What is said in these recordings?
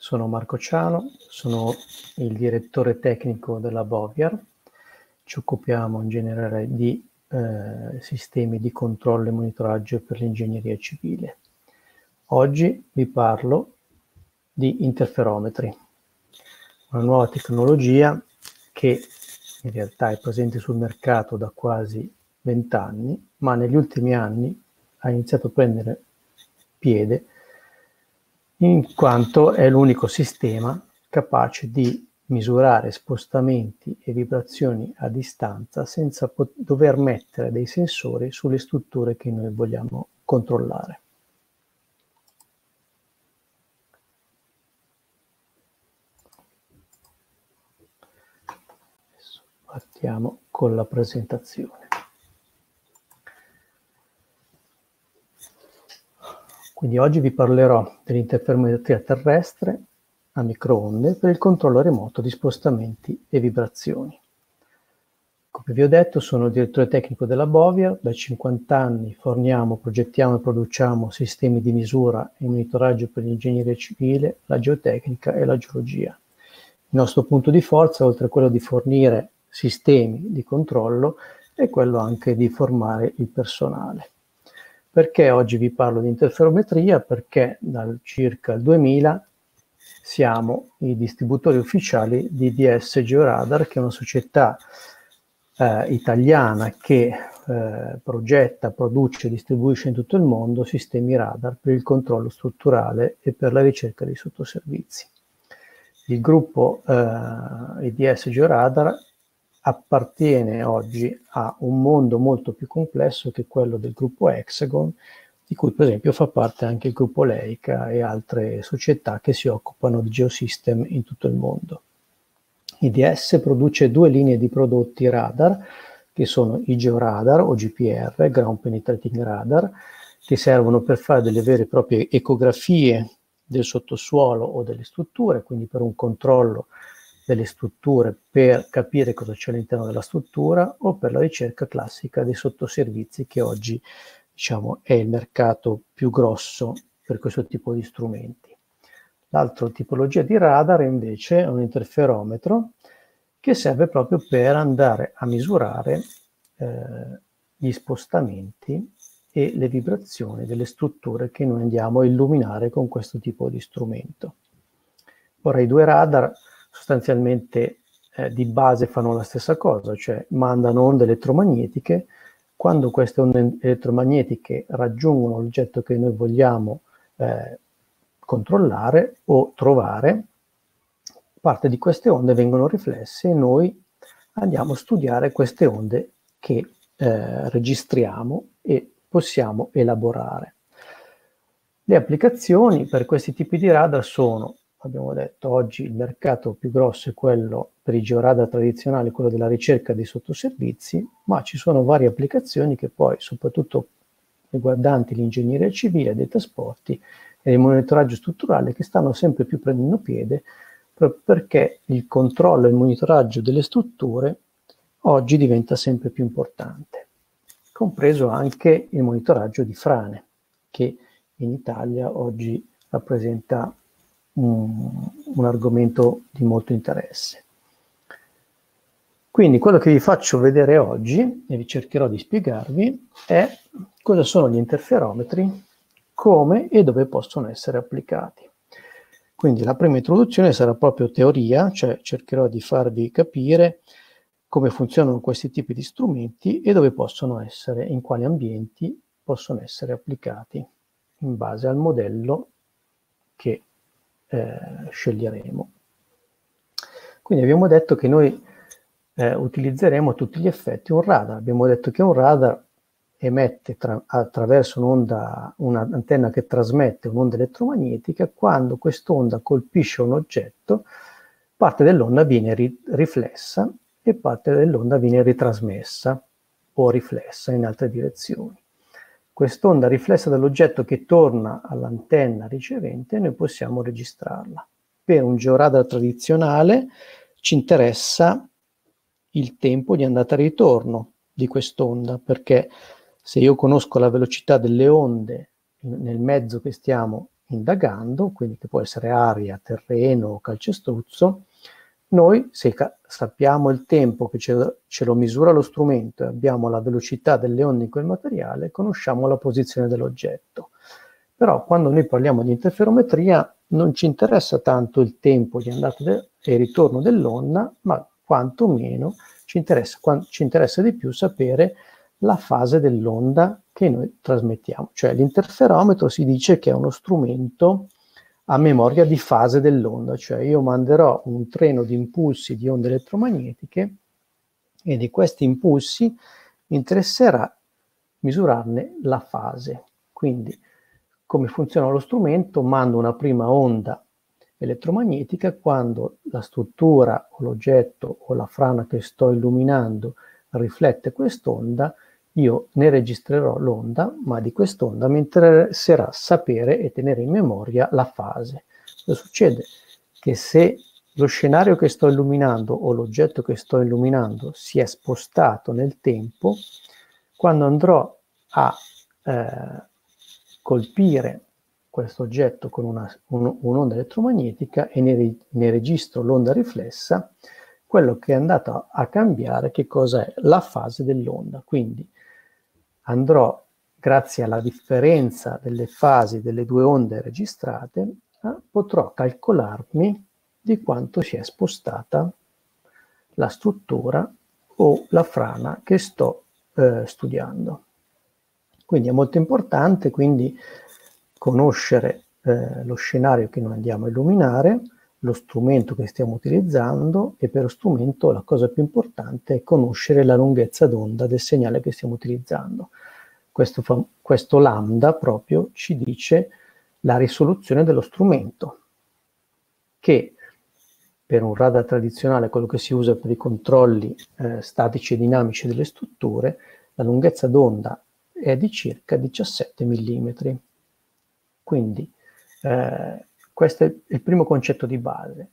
sono Marco Ciano, sono il direttore tecnico della Boviar. Ci occupiamo in generale di eh, sistemi di controllo e monitoraggio per l'ingegneria civile. Oggi vi parlo di interferometri, una nuova tecnologia che in realtà è presente sul mercato da quasi vent'anni, ma negli ultimi anni ha iniziato a prendere piede in quanto è l'unico sistema capace di misurare spostamenti e vibrazioni a distanza senza pot- dover mettere dei sensori sulle strutture che noi vogliamo controllare. Adesso partiamo con la presentazione. Quindi oggi vi parlerò dell'interferometria terrestre a microonde per il controllo remoto di spostamenti e vibrazioni. Come vi ho detto, sono il direttore tecnico della Bovia, da 50 anni forniamo, progettiamo e produciamo sistemi di misura e monitoraggio per l'ingegneria civile, la geotecnica e la geologia. Il nostro punto di forza, oltre a quello di fornire sistemi di controllo, è quello anche di formare il personale. Perché oggi vi parlo di interferometria? Perché dal circa il 2000 siamo i distributori ufficiali di DS Georadar, che è una società eh, italiana che eh, progetta, produce e distribuisce in tutto il mondo sistemi radar per il controllo strutturale e per la ricerca dei sottoservizi. Il gruppo eh, IDS Georadar appartiene oggi a un mondo molto più complesso che quello del gruppo Hexagon, di cui per esempio fa parte anche il gruppo Leica e altre società che si occupano di geosystem in tutto il mondo. IDS produce due linee di prodotti radar, che sono i Georadar o GPR, Ground Penetrating Radar, che servono per fare delle vere e proprie ecografie del sottosuolo o delle strutture, quindi per un controllo delle strutture per capire cosa c'è all'interno della struttura o per la ricerca classica dei sottoservizi che oggi diciamo, è il mercato più grosso per questo tipo di strumenti. L'altra tipologia di radar invece è un interferometro che serve proprio per andare a misurare eh, gli spostamenti e le vibrazioni delle strutture che noi andiamo a illuminare con questo tipo di strumento. Ora i due radar sostanzialmente eh, di base fanno la stessa cosa, cioè mandano onde elettromagnetiche. Quando queste onde elettromagnetiche raggiungono l'oggetto che noi vogliamo eh, controllare o trovare, parte di queste onde vengono riflesse e noi andiamo a studiare queste onde che eh, registriamo e possiamo elaborare. Le applicazioni per questi tipi di radar sono abbiamo detto oggi il mercato più grosso è quello per i georadar tradizionali, quello della ricerca dei sottoservizi, ma ci sono varie applicazioni che poi, soprattutto riguardanti l'ingegneria civile, dei trasporti e il monitoraggio strutturale, che stanno sempre più prendendo piede proprio perché il controllo e il monitoraggio delle strutture oggi diventa sempre più importante, compreso anche il monitoraggio di frane, che in Italia oggi rappresenta un, un argomento di molto interesse. Quindi quello che vi faccio vedere oggi, e vi cercherò di spiegarvi, è cosa sono gli interferometri, come e dove possono essere applicati. Quindi la prima introduzione sarà proprio teoria, cioè cercherò di farvi capire come funzionano questi tipi di strumenti e dove possono essere, in quali ambienti possono essere applicati in base al modello che eh, sceglieremo. Quindi abbiamo detto che noi eh, utilizzeremo a tutti gli effetti un radar. Abbiamo detto che un radar emette tra, attraverso un'onda, un'antenna che trasmette un'onda elettromagnetica, quando quest'onda colpisce un oggetto, parte dell'onda viene ri- riflessa e parte dell'onda viene ritrasmessa o riflessa in altre direzioni quest'onda riflessa dall'oggetto che torna all'antenna ricevente, noi possiamo registrarla. Per un georadar tradizionale ci interessa il tempo di andata e ritorno di quest'onda, perché se io conosco la velocità delle onde nel mezzo che stiamo indagando, quindi che può essere aria, terreno, calcestruzzo, noi se sappiamo il tempo che ce, lo misura lo strumento e abbiamo la velocità delle onde in quel materiale, conosciamo la posizione dell'oggetto. Però quando noi parliamo di interferometria non ci interessa tanto il tempo di andata e ritorno dell'onda, ma quantomeno ci interessa, ci interessa di più sapere la fase dell'onda che noi trasmettiamo. Cioè l'interferometro si dice che è uno strumento a memoria di fase dell'onda, cioè io manderò un treno di impulsi di onde elettromagnetiche e di questi impulsi mi interesserà misurarne la fase. Quindi come funziona lo strumento? Mando una prima onda elettromagnetica quando la struttura o l'oggetto o la frana che sto illuminando riflette quest'onda, io ne registrerò l'onda, ma di quest'onda mi interesserà sapere e tenere in memoria la fase. Cosa succede? Che se lo scenario che sto illuminando o l'oggetto che sto illuminando si è spostato nel tempo, quando andrò a eh, colpire questo oggetto con una, un, un'onda elettromagnetica e ne, ne registro l'onda riflessa, quello che è andato a cambiare, che cosa è? La fase dell'onda. Quindi andrò, grazie alla differenza delle fasi delle due onde registrate, eh, potrò calcolarmi di quanto si è spostata la struttura o la frana che sto eh, studiando. Quindi è molto importante quindi conoscere eh, lo scenario che noi andiamo a illuminare, lo strumento che stiamo utilizzando e per lo strumento la cosa più importante è conoscere la lunghezza d'onda del segnale che stiamo utilizzando. Questo, fa, questo lambda proprio ci dice la risoluzione dello strumento, che per un radar tradizionale, quello che si usa per i controlli eh, statici e dinamici delle strutture, la lunghezza d'onda è di circa 17 mm. Quindi eh, questo è il primo concetto di base.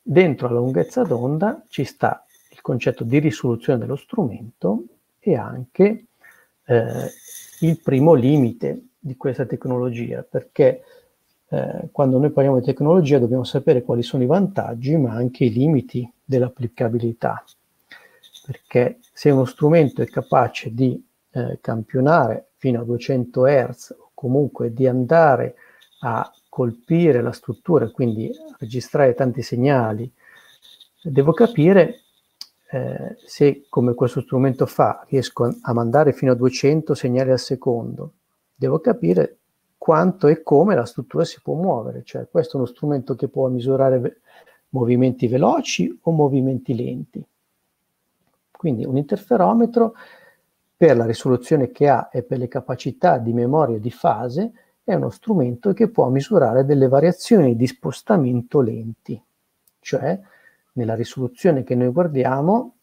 Dentro la lunghezza d'onda ci sta il concetto di risoluzione dello strumento e anche eh, il primo limite di questa tecnologia, perché eh, quando noi parliamo di tecnologia dobbiamo sapere quali sono i vantaggi, ma anche i limiti dell'applicabilità. Perché se uno strumento è capace di eh, campionare fino a 200 Hz o comunque di andare a colpire la struttura e quindi registrare tanti segnali, devo capire eh, se come questo strumento fa riesco a mandare fino a 200 segnali al secondo, devo capire quanto e come la struttura si può muovere, cioè questo è uno strumento che può misurare ve- movimenti veloci o movimenti lenti. Quindi un interferometro per la risoluzione che ha e per le capacità di memoria di fase è uno strumento che può misurare delle variazioni di spostamento lenti, cioè nella risoluzione che noi guardiamo,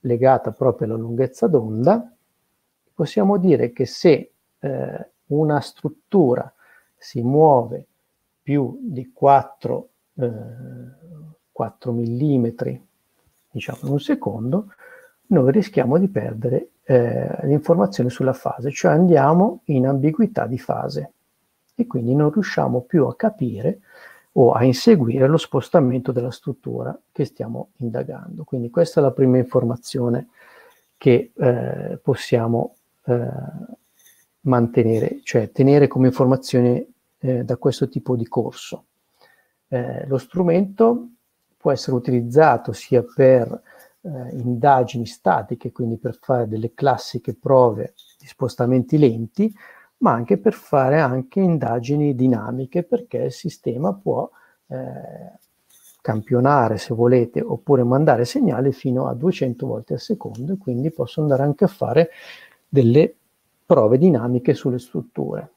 legata proprio alla lunghezza d'onda, possiamo dire che se eh, una struttura si muove più di 4, eh, 4 mm, diciamo in un secondo, noi rischiamo di perdere eh, l'informazione sulla fase, cioè andiamo in ambiguità di fase e quindi non riusciamo più a capire o a inseguire lo spostamento della struttura che stiamo indagando. Quindi questa è la prima informazione che eh, possiamo eh, mantenere, cioè tenere come informazione eh, da questo tipo di corso. Eh, lo strumento può essere utilizzato sia per eh, indagini statiche, quindi per fare delle classiche prove di spostamenti lenti, ma anche per fare anche indagini dinamiche, perché il sistema può eh, campionare, se volete, oppure mandare segnali fino a 200 volte al secondo e quindi posso andare anche a fare delle prove dinamiche sulle strutture.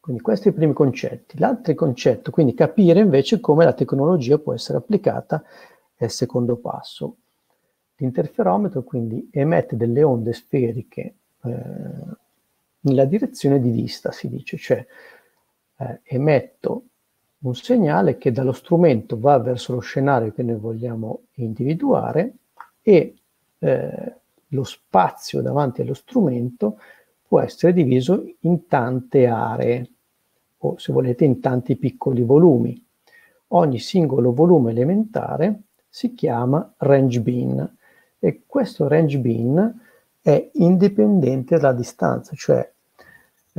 Quindi questi i primi concetti. L'altro concetto, quindi capire invece come la tecnologia può essere applicata è il secondo passo. L'interferometro quindi emette delle onde sferiche eh, nella direzione di vista, si dice, cioè eh, emetto un segnale che dallo strumento va verso lo scenario che noi vogliamo individuare e eh, lo spazio davanti allo strumento può essere diviso in tante aree. o se volete in tanti piccoli volumi. Ogni singolo volume elementare si chiama range bin e questo range bin è indipendente dalla distanza, cioè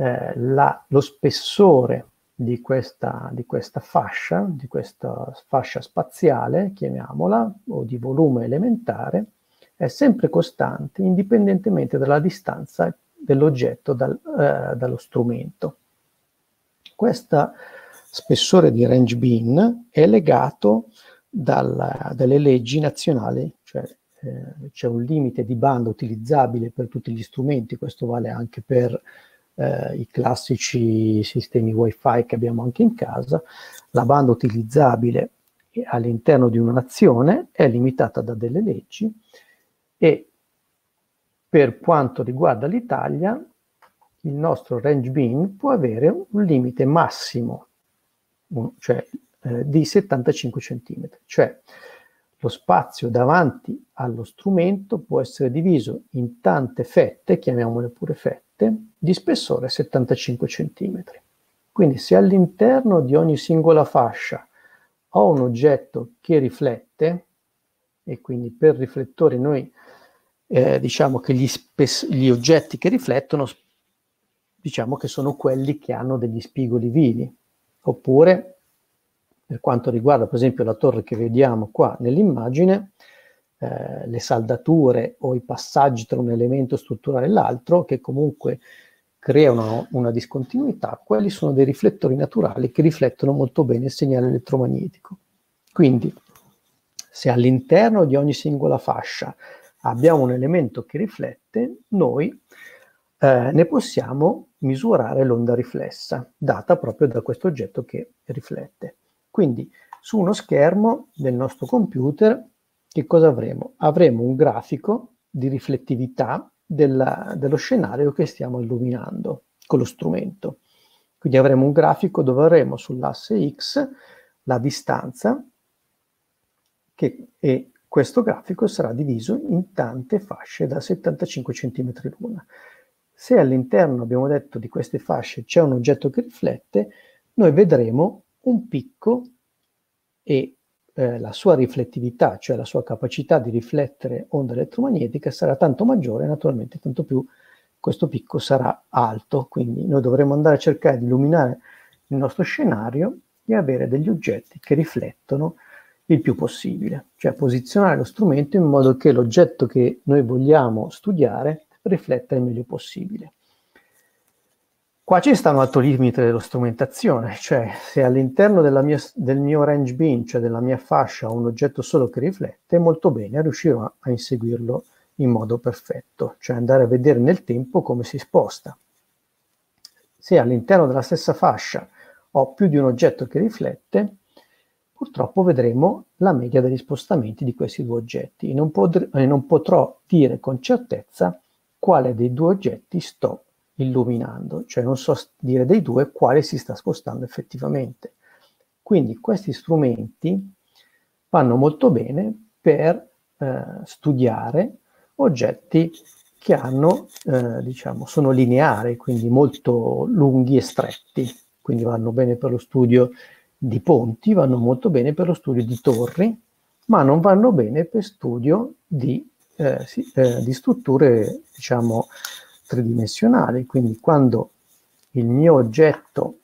eh, la, lo spessore di questa, di questa fascia, di questa fascia spaziale, chiamiamola, o di volume elementare, è sempre costante, indipendentemente dalla distanza dell'oggetto dal, eh, dallo strumento. Questo spessore di range bin è legato dalla, dalle leggi nazionali, cioè eh, c'è un limite di banda utilizzabile per tutti gli strumenti, questo vale anche per eh, i classici sistemi wifi che abbiamo anche in casa, la banda utilizzabile all'interno di una nazione è limitata da delle leggi e per quanto riguarda l'Italia il nostro range bin può avere un limite massimo cioè, eh, di 75 cm, cioè lo spazio davanti allo strumento può essere diviso in tante fette, chiamiamole pure fette, di spessore 75 cm. Quindi se all'interno di ogni singola fascia ho un oggetto che riflette, e quindi per riflettori noi eh, diciamo che gli, gli, oggetti che riflettono diciamo che sono quelli che hanno degli spigoli vivi, oppure per quanto riguarda per esempio la torre che vediamo qua nell'immagine, eh, le saldature o i passaggi tra un elemento strutturale e l'altro, che comunque creano una discontinuità, quelli sono dei riflettori naturali che riflettono molto bene il segnale elettromagnetico. Quindi, se all'interno di ogni singola fascia abbiamo un elemento che riflette, noi eh, ne possiamo misurare l'onda riflessa, data proprio da questo oggetto che riflette. Quindi, su uno schermo del nostro computer che cosa avremo? Avremo un grafico di riflettività della, dello scenario che stiamo illuminando con lo strumento. Quindi avremo un grafico dove avremo sull'asse X la distanza che, e questo grafico sarà diviso in tante fasce da 75 cm l'una. Se all'interno, abbiamo detto, di queste fasce c'è un oggetto che riflette, noi vedremo un picco e eh, la sua riflettività, cioè la sua capacità di riflettere onda elettromagnetica, sarà tanto maggiore, naturalmente, tanto più questo picco sarà alto. Quindi noi dovremo andare a cercare di illuminare il nostro scenario e avere degli oggetti che riflettono il più possibile, cioè posizionare lo strumento in modo che l'oggetto che noi vogliamo studiare rifletta il meglio possibile. Qua ci sta un altro limite dello strumentazione, cioè se all'interno mia, del mio range bin, cioè della mia fascia, ho un oggetto solo che riflette, molto bene riuscirò a, a inseguirlo in modo perfetto, cioè andare a vedere nel tempo come si sposta. Se all'interno della stessa fascia ho più di un oggetto che riflette, purtroppo vedremo la media degli spostamenti di questi due oggetti e non, non potrò dire con certezza quale dei due oggetti sto illuminando, cioè non so dire dei due quale si sta spostando effettivamente. Quindi questi strumenti vanno molto bene per eh, studiare oggetti che hanno, eh, diciamo, sono lineari, quindi molto lunghi e stretti, quindi vanno bene per lo studio di ponti, vanno molto bene per lo studio di torri, ma non vanno bene per studio di, eh, sì, eh, di strutture, diciamo, tridimensionale, quindi quando il mio oggetto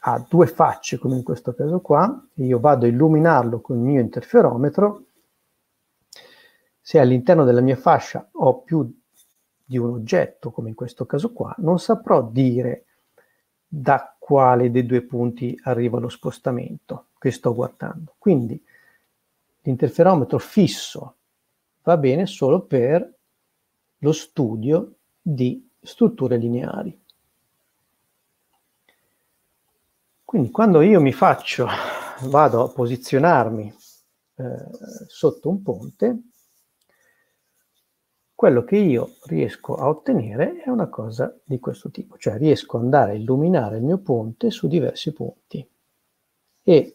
ha due facce, come in questo caso qua, e io vado a illuminarlo con il mio interferometro, se all'interno della mia fascia ho più di un oggetto, come in questo caso qua, non saprò dire da quale dei due punti arriva lo spostamento che sto guardando. Quindi l'interferometro fisso va bene solo per lo studio di strutture lineari. Quindi quando io mi faccio, vado a posizionarmi eh, sotto un ponte, quello che io riesco a ottenere è una cosa di questo tipo, cioè riesco ad andare a illuminare il mio ponte su diversi punti e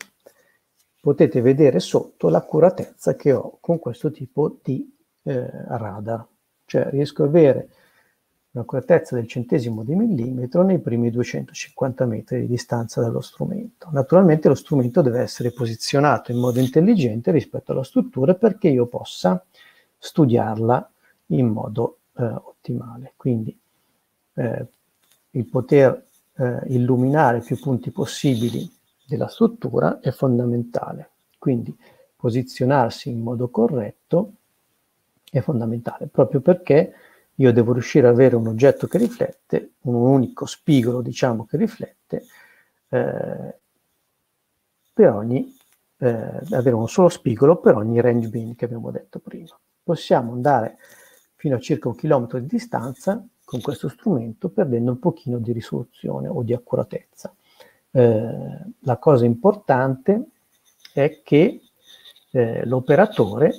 potete vedere sotto l'accuratezza che ho con questo tipo di eh, radar, cioè riesco ad avere un'accuratezza del centesimo di millimetro nei primi 250 metri di distanza dallo strumento. Naturalmente lo strumento deve essere posizionato in modo intelligente rispetto alla struttura perché io possa studiarla in modo eh, ottimale. Quindi eh, il poter eh, illuminare più punti possibili della struttura è fondamentale. Quindi posizionarsi in modo corretto è fondamentale, proprio perché io devo riuscire ad avere un oggetto che riflette, un unico spigolo, diciamo, che riflette, eh, per ogni, eh, avere un solo spigolo per ogni range beam che abbiamo detto prima. Possiamo andare fino a circa un chilometro di distanza con questo strumento perdendo un pochino di risoluzione o di accuratezza. Eh, la cosa importante è che eh, l'operatore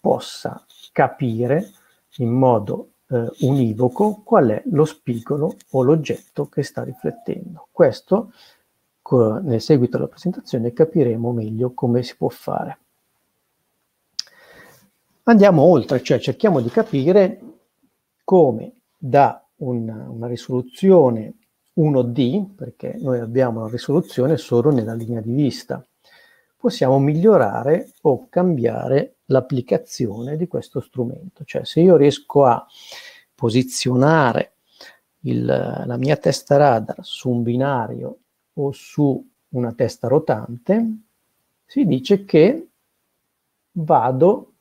possa capire in modo eh, univoco qual è lo spigolo o l'oggetto che sta riflettendo. Questo nel seguito della presentazione capiremo meglio come si può fare. Andiamo oltre, cioè cerchiamo di capire come da una, una risoluzione 1D, perché noi abbiamo la risoluzione solo nella linea di vista, possiamo migliorare o cambiare l'applicazione di questo strumento. Cioè se io riesco a posizionare il, la mia testa radar su un binario o su una testa rotante, si dice che vado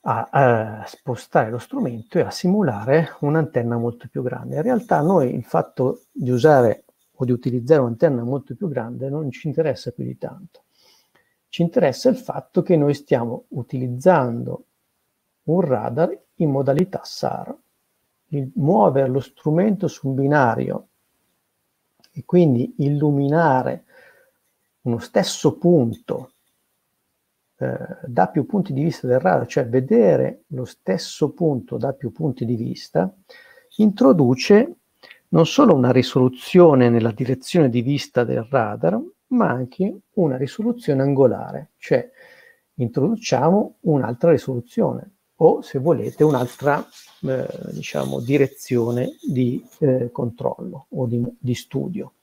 a, a, spostare lo strumento e a simulare un'antenna molto più grande. In realtà noi il fatto di usare o di utilizzare un'antenna molto più grande non ci interessa più di tanto. Ci interessa il fatto che noi stiamo utilizzando un radar in modalità SAR. Il muovere lo strumento su un binario e quindi illuminare uno stesso punto eh, da più punti di vista del radar, cioè vedere lo stesso punto da più punti di vista, introduce non solo una risoluzione nella direzione di vista del radar, ma anche una risoluzione angolare, cioè introduciamo un'altra risoluzione o se volete un'altra eh, diciamo, direzione di eh, controllo o di, di, studio.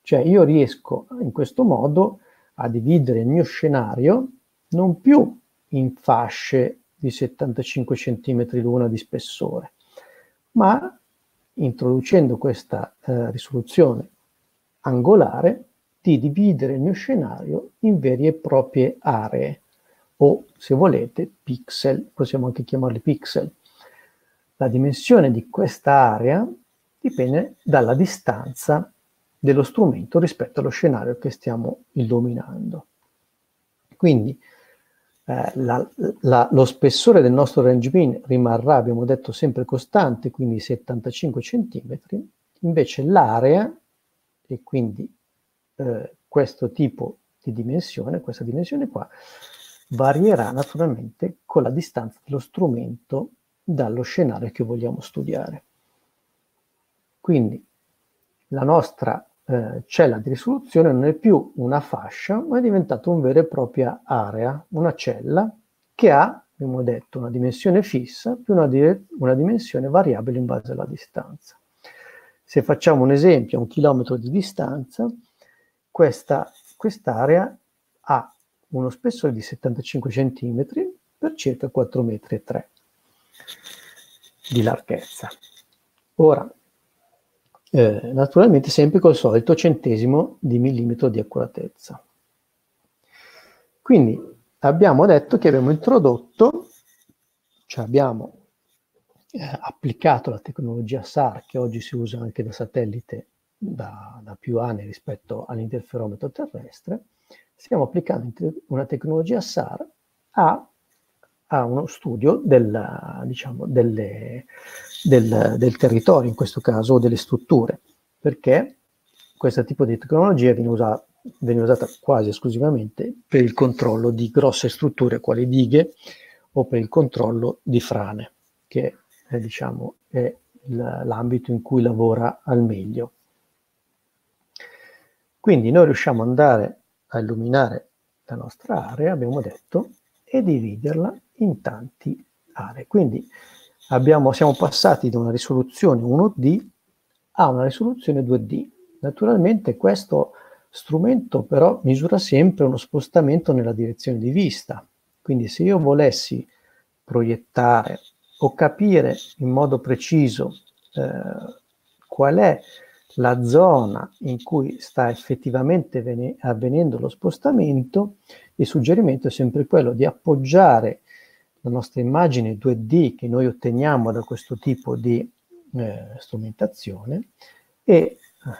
Cioè io riesco in questo modo a dividere il mio scenario non più in fasce di 75 cm l'una di spessore, ma introducendo questa eh, risoluzione angolare di dividere il mio scenario in vere e proprie aree o se volete pixel, possiamo anche chiamarli pixel. La dimensione di questa area dipende dalla distanza dello strumento rispetto allo scenario che stiamo illuminando. Quindi eh, la, la, lo spessore del nostro range beam rimarrà, abbiamo detto, sempre costante, quindi 75 cm, invece l'area, e quindi eh, questo tipo di dimensione, questa dimensione qua, varierà naturalmente con la distanza dello strumento dallo scenario che vogliamo studiare. Quindi la nostra eh, cella di risoluzione non è più una fascia, ma è diventata una vera e propria area, una cella che ha, abbiamo detto, una dimensione fissa più una, di- una dimensione variabile in base alla distanza. Se facciamo un esempio a un chilometro di distanza, questa quest'area ha uno spessore di 75 cm per circa 4,3 metri di larghezza. Ora, eh, naturalmente sempre col solito centesimo di millimetro di accuratezza. Quindi abbiamo detto che abbiamo introdotto, cioè abbiamo eh, applicato la tecnologia SAR che oggi si usa anche da satellite da, da più anni rispetto all'interferometro terrestre, stiamo applicando una tecnologia SAR a, a uno studio del, diciamo, delle, del, del, territorio, in questo caso, o delle strutture, perché questo tipo di tecnologia viene, usa, viene usata quasi esclusivamente per il controllo di grosse strutture quali dighe o per il controllo di frane, che è, diciamo, è l'ambito in cui lavora al meglio. Quindi noi riusciamo ad andare a illuminare la nostra area, abbiamo detto, e dividerla in tante aree. Quindi abbiamo, siamo passati da una risoluzione 1D a una risoluzione 2D. Naturalmente questo strumento però misura sempre uno spostamento nella direzione di vista. Quindi se io volessi proiettare o capire in modo preciso eh, qual è la zona in cui sta effettivamente avvenendo lo spostamento, il suggerimento è sempre quello di appoggiare la nostra immagine 2D che noi otteniamo da questo tipo di eh, strumentazione e eh,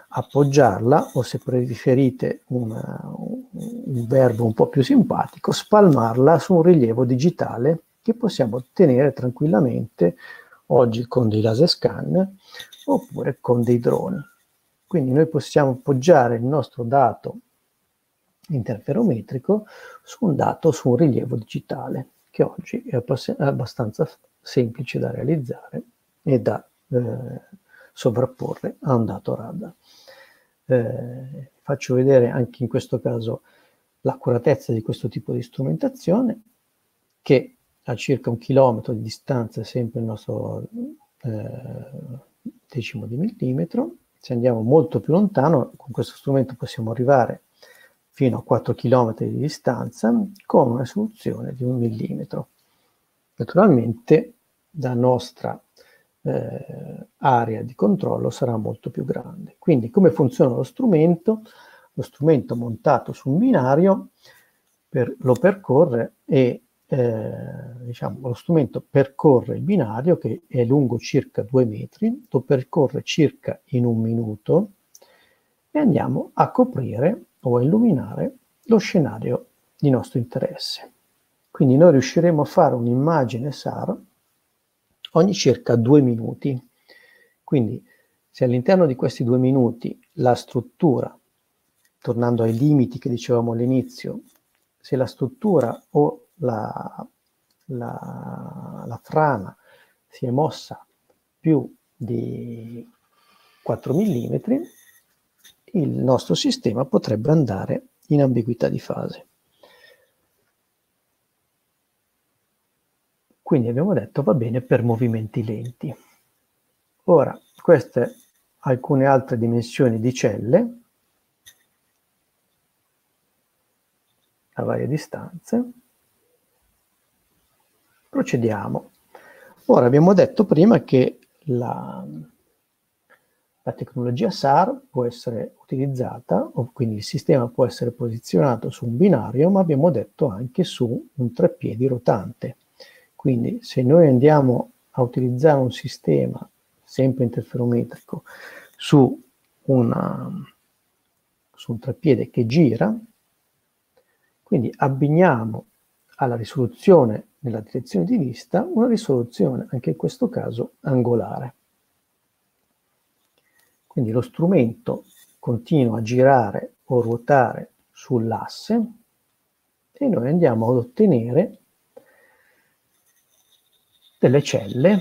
appoggiarla o se preferite una, un verbo un po' più simpatico, spalmarla su un rilievo digitale che possiamo ottenere tranquillamente oggi con dei laser scan oppure con dei droni. Quindi noi possiamo appoggiare il nostro dato interferometrico su un dato su un rilievo digitale che oggi è abbastanza semplice da realizzare e da eh, sovrapporre a un dato radar. Eh, faccio vedere anche in questo caso l'accuratezza di questo tipo di strumentazione che a circa un chilometro di distanza è sempre il nostro eh, decimo di millimetro. Se andiamo molto più lontano, con questo strumento possiamo arrivare fino a 4 km di distanza con una risoluzione di un millimetro. Naturalmente la nostra eh, area di controllo sarà molto più grande. Quindi come funziona lo strumento? Lo strumento montato su un binario per, lo percorre e eh, diciamo, lo strumento percorre il binario che è lungo circa due metri, lo percorre circa in un minuto e andiamo a coprire o a illuminare lo scenario di nostro interesse. Quindi noi riusciremo a fare un'immagine SAR ogni circa due minuti. Quindi se all'interno di questi due minuti la struttura, tornando ai limiti che dicevamo all'inizio, se la struttura o la, la, la frana si è mossa più di 4 mm, il nostro sistema potrebbe andare in ambiguità di fase. Quindi abbiamo detto va bene per movimenti lenti. Ora, queste alcune altre dimensioni di celle a varie distanze. Procediamo. Ora abbiamo detto prima che la, la tecnologia SAR può essere utilizzata, quindi il sistema può essere posizionato su un binario, ma abbiamo detto anche su un treppiedi rotante. Quindi se noi andiamo a utilizzare un sistema sempre interferometrico su, una, su un treppiede che gira, quindi abbiniamo alla risoluzione nella direzione di vista una risoluzione, anche in questo caso, angolare. Quindi lo strumento continua a girare o ruotare sull'asse e noi andiamo ad ottenere delle celle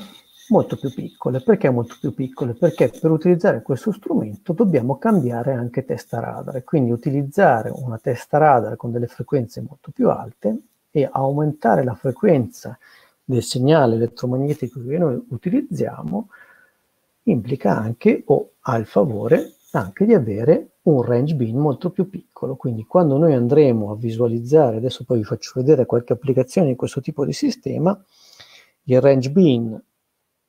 molto più piccole. Perché molto più piccole? Perché per utilizzare questo strumento dobbiamo cambiare anche testa radar, quindi utilizzare una testa radar con delle frequenze molto più alte e aumentare la frequenza del segnale elettromagnetico che noi utilizziamo implica anche o ha il favore anche di avere un range bin molto più piccolo. Quindi quando noi andremo a visualizzare, adesso poi vi faccio vedere qualche applicazione di questo tipo di sistema, il range bin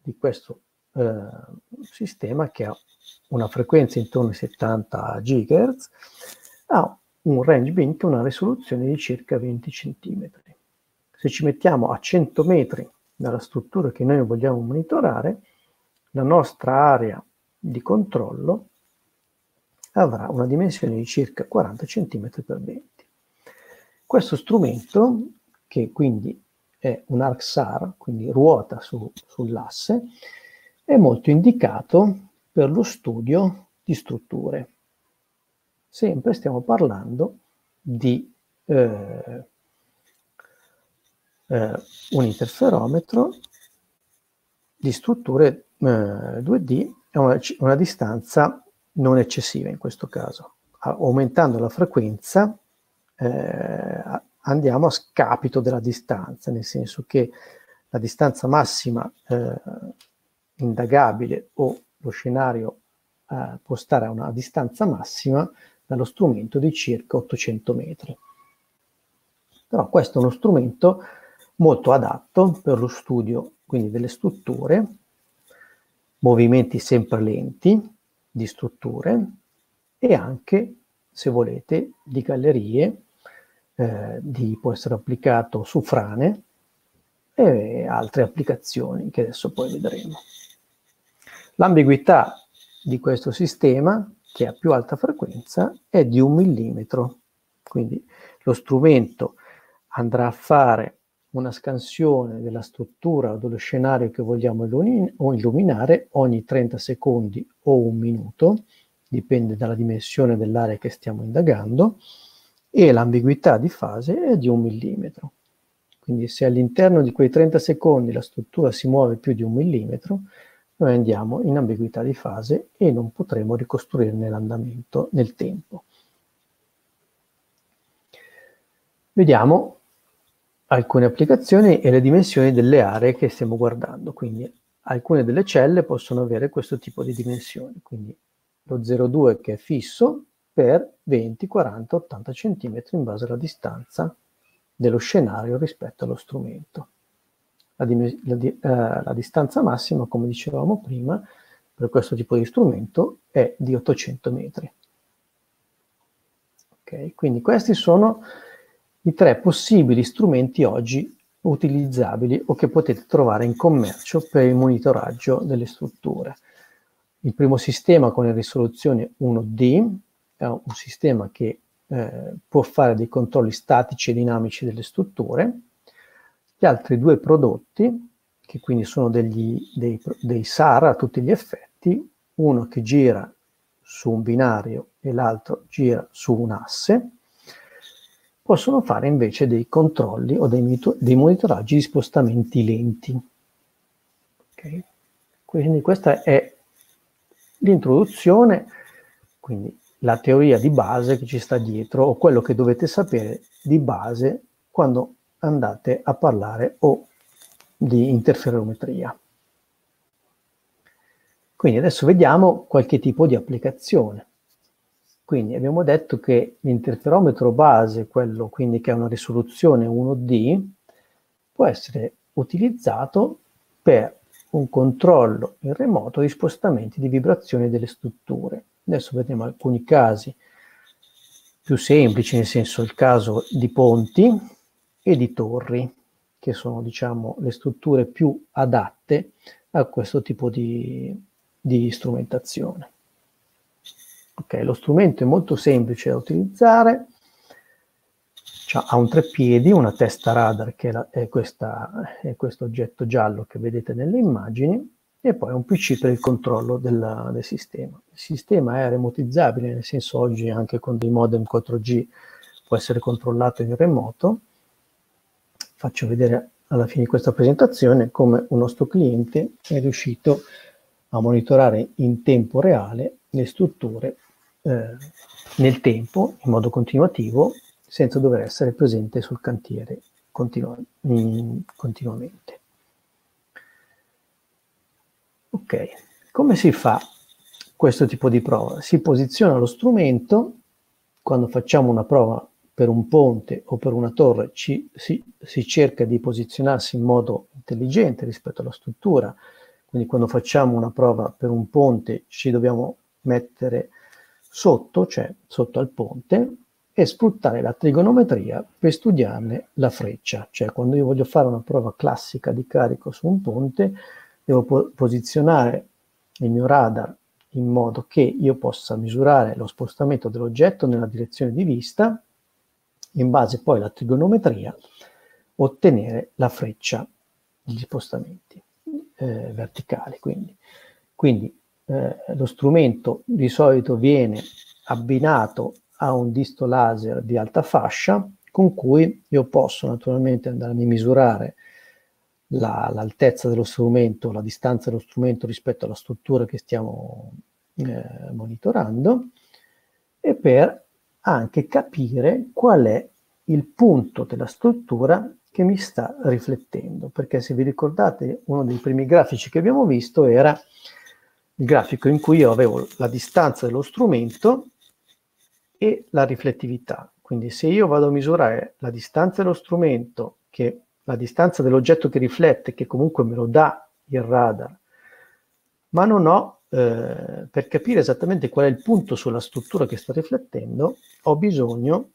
di questo eh, sistema che ha una frequenza intorno ai 70 GHz ha un range bin che ha una risoluzione di circa 20 cm. Se ci mettiamo a 100 metri dalla struttura che noi vogliamo monitorare, la nostra area di controllo avrà una dimensione di circa 40 cm x 20. Questo strumento, che quindi è un ArcSAR, quindi ruota su, sull'asse, è molto indicato per lo studio di strutture. Sempre stiamo parlando di eh, eh, un interferometro di strutture 2D a una, una, distanza non eccessiva in questo caso. Aumentando la frequenza eh, andiamo a scapito della distanza, nel senso che la distanza massima eh, indagabile o lo scenario eh, può stare a una distanza massima dallo strumento di circa 800 metri. Però questo è uno strumento molto adatto per lo studio quindi delle strutture, movimenti sempre lenti di strutture e anche, se volete, di gallerie, eh, di, può essere applicato su frane e altre applicazioni che adesso poi vedremo. L'ambiguità di questo sistema, che ha più alta frequenza, è di un millimetro. Quindi lo strumento andrà a fare una scansione della struttura o dello scenario che vogliamo illuminare ogni 30 secondi o un minuto, dipende dalla dimensione dell'area che stiamo indagando, e l'ambiguità di fase è di un millimetro. Quindi se all'interno di quei 30 secondi la struttura si muove più di un millimetro, noi andiamo in ambiguità di fase e non potremo ricostruirne l'andamento nel tempo. Vediamo alcune applicazioni e le dimensioni delle aree che stiamo guardando. Quindi alcune delle celle possono avere questo tipo di dimensioni. Quindi lo 0,2 che è fisso per 20, 40, 80 cm in base alla distanza dello scenario rispetto allo strumento. La, la, eh, la, distanza massima, come dicevamo prima, per questo tipo di strumento è di 800 metri. Okay? Quindi questi sono i tre possibili strumenti oggi utilizzabili o che potete trovare in commercio per il monitoraggio delle strutture. Il primo sistema con le risoluzioni 1D è un sistema che eh, può fare dei controlli statici e dinamici delle strutture. Gli altri due prodotti, che quindi sono degli, dei, dei SAR a tutti gli effetti, uno che gira su un binario e l'altro gira su un asse, possono fare invece dei controlli o dei, dei monitoraggi di spostamenti lenti. Okay? Quindi questa è l'introduzione, quindi la teoria di base che ci sta dietro o quello che dovete sapere di base quando andate a parlare o di interferometria. Quindi adesso vediamo qualche tipo di applicazione. Quindi abbiamo detto che l'interferometro base, quello quindi che ha una risoluzione 1D, può essere utilizzato per un controllo in remoto di spostamenti di vibrazioni delle strutture. Adesso vedremo alcuni casi più semplici, nel senso il caso di ponti e di torri, che sono diciamo le strutture più adatte a questo tipo di, di strumentazione. Ok, lo strumento è molto semplice da utilizzare, ha un treppiedi, una testa radar che è, la, è, questa, è questo oggetto giallo che vedete nelle immagini, e poi un PC per il controllo della, del sistema. Il sistema è remotizzabile, nel senso oggi anche con dei modem 4G può essere controllato in remoto. Faccio vedere alla fine di questa presentazione come un nostro cliente è riuscito a monitorare in tempo reale le strutture eh, nel tempo, in modo continuativo, senza dover essere presente sul cantiere continu- in, continuamente. Ok, come si fa questo tipo di prova? Si posiziona lo strumento, quando facciamo una prova per un ponte o per una torre ci, si, si, cerca di posizionarsi in modo intelligente rispetto alla struttura, quindi quando facciamo una prova per un ponte ci dobbiamo mettere sotto, cioè sotto al ponte, e sfruttare la trigonometria per studiarne la freccia, cioè quando io voglio fare una prova classica di carico su un ponte, devo po- posizionare il mio radar in modo che io possa misurare lo spostamento dell'oggetto nella direzione di vista, in base poi alla trigonometria, ottenere la freccia degli spostamenti eh, verticali. Quindi, quindi eh, lo strumento di solito viene abbinato a un disto laser di alta fascia con cui io posso naturalmente andare a misurare la, l'altezza dello strumento, la distanza dello strumento rispetto alla struttura che stiamo eh, monitorando e per anche capire qual è il punto della struttura che mi sta riflettendo, perché se vi ricordate uno dei primi grafici che abbiamo visto era il grafico in cui io avevo la distanza dello strumento e la riflettività. Quindi se io vado a misurare la distanza dello strumento, che la distanza dell'oggetto che riflette, che comunque me lo dà il radar, ma non ho, eh, per capire esattamente qual è il punto sulla struttura che sta riflettendo, ho bisogno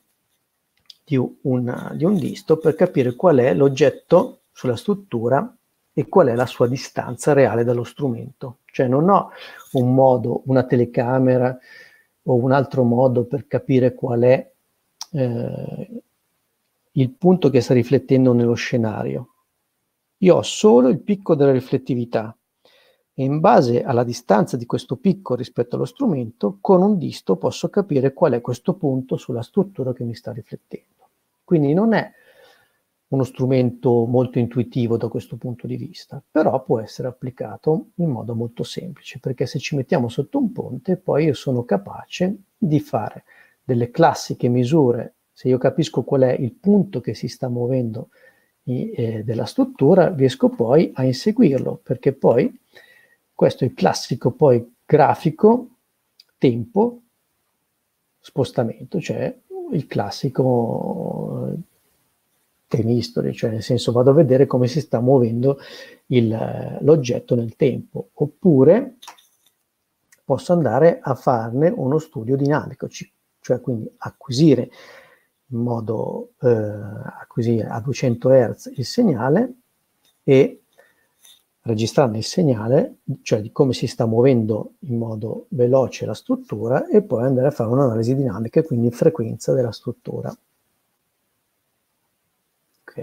di, una, di un disto per capire qual è l'oggetto sulla struttura e qual è la sua distanza reale dallo strumento. Cioè non ho un modo, una telecamera o un altro modo per capire qual è eh, il punto che sta riflettendo nello scenario. Io ho solo il picco della riflettività e in base alla distanza di questo picco rispetto allo strumento, con un disto posso capire qual è questo punto sulla struttura che mi sta riflettendo. Quindi non è uno strumento molto intuitivo da questo punto di vista, però può essere applicato in modo molto semplice, perché se ci mettiamo sotto un ponte, poi io sono capace di fare delle classiche misure, se io capisco qual è il punto che si sta muovendo eh, della struttura, riesco poi a inseguirlo, perché poi questo è il classico poi grafico tempo spostamento, cioè il classico time cioè nel senso vado a vedere come si sta muovendo il, l'oggetto nel tempo, oppure posso andare a farne uno studio dinamico, cioè quindi acquisire in modo eh, acquisire a 200 Hz il segnale e registrarne il segnale, cioè di come si sta muovendo in modo veloce la struttura e poi andare a fare un'analisi dinamica, quindi frequenza della struttura.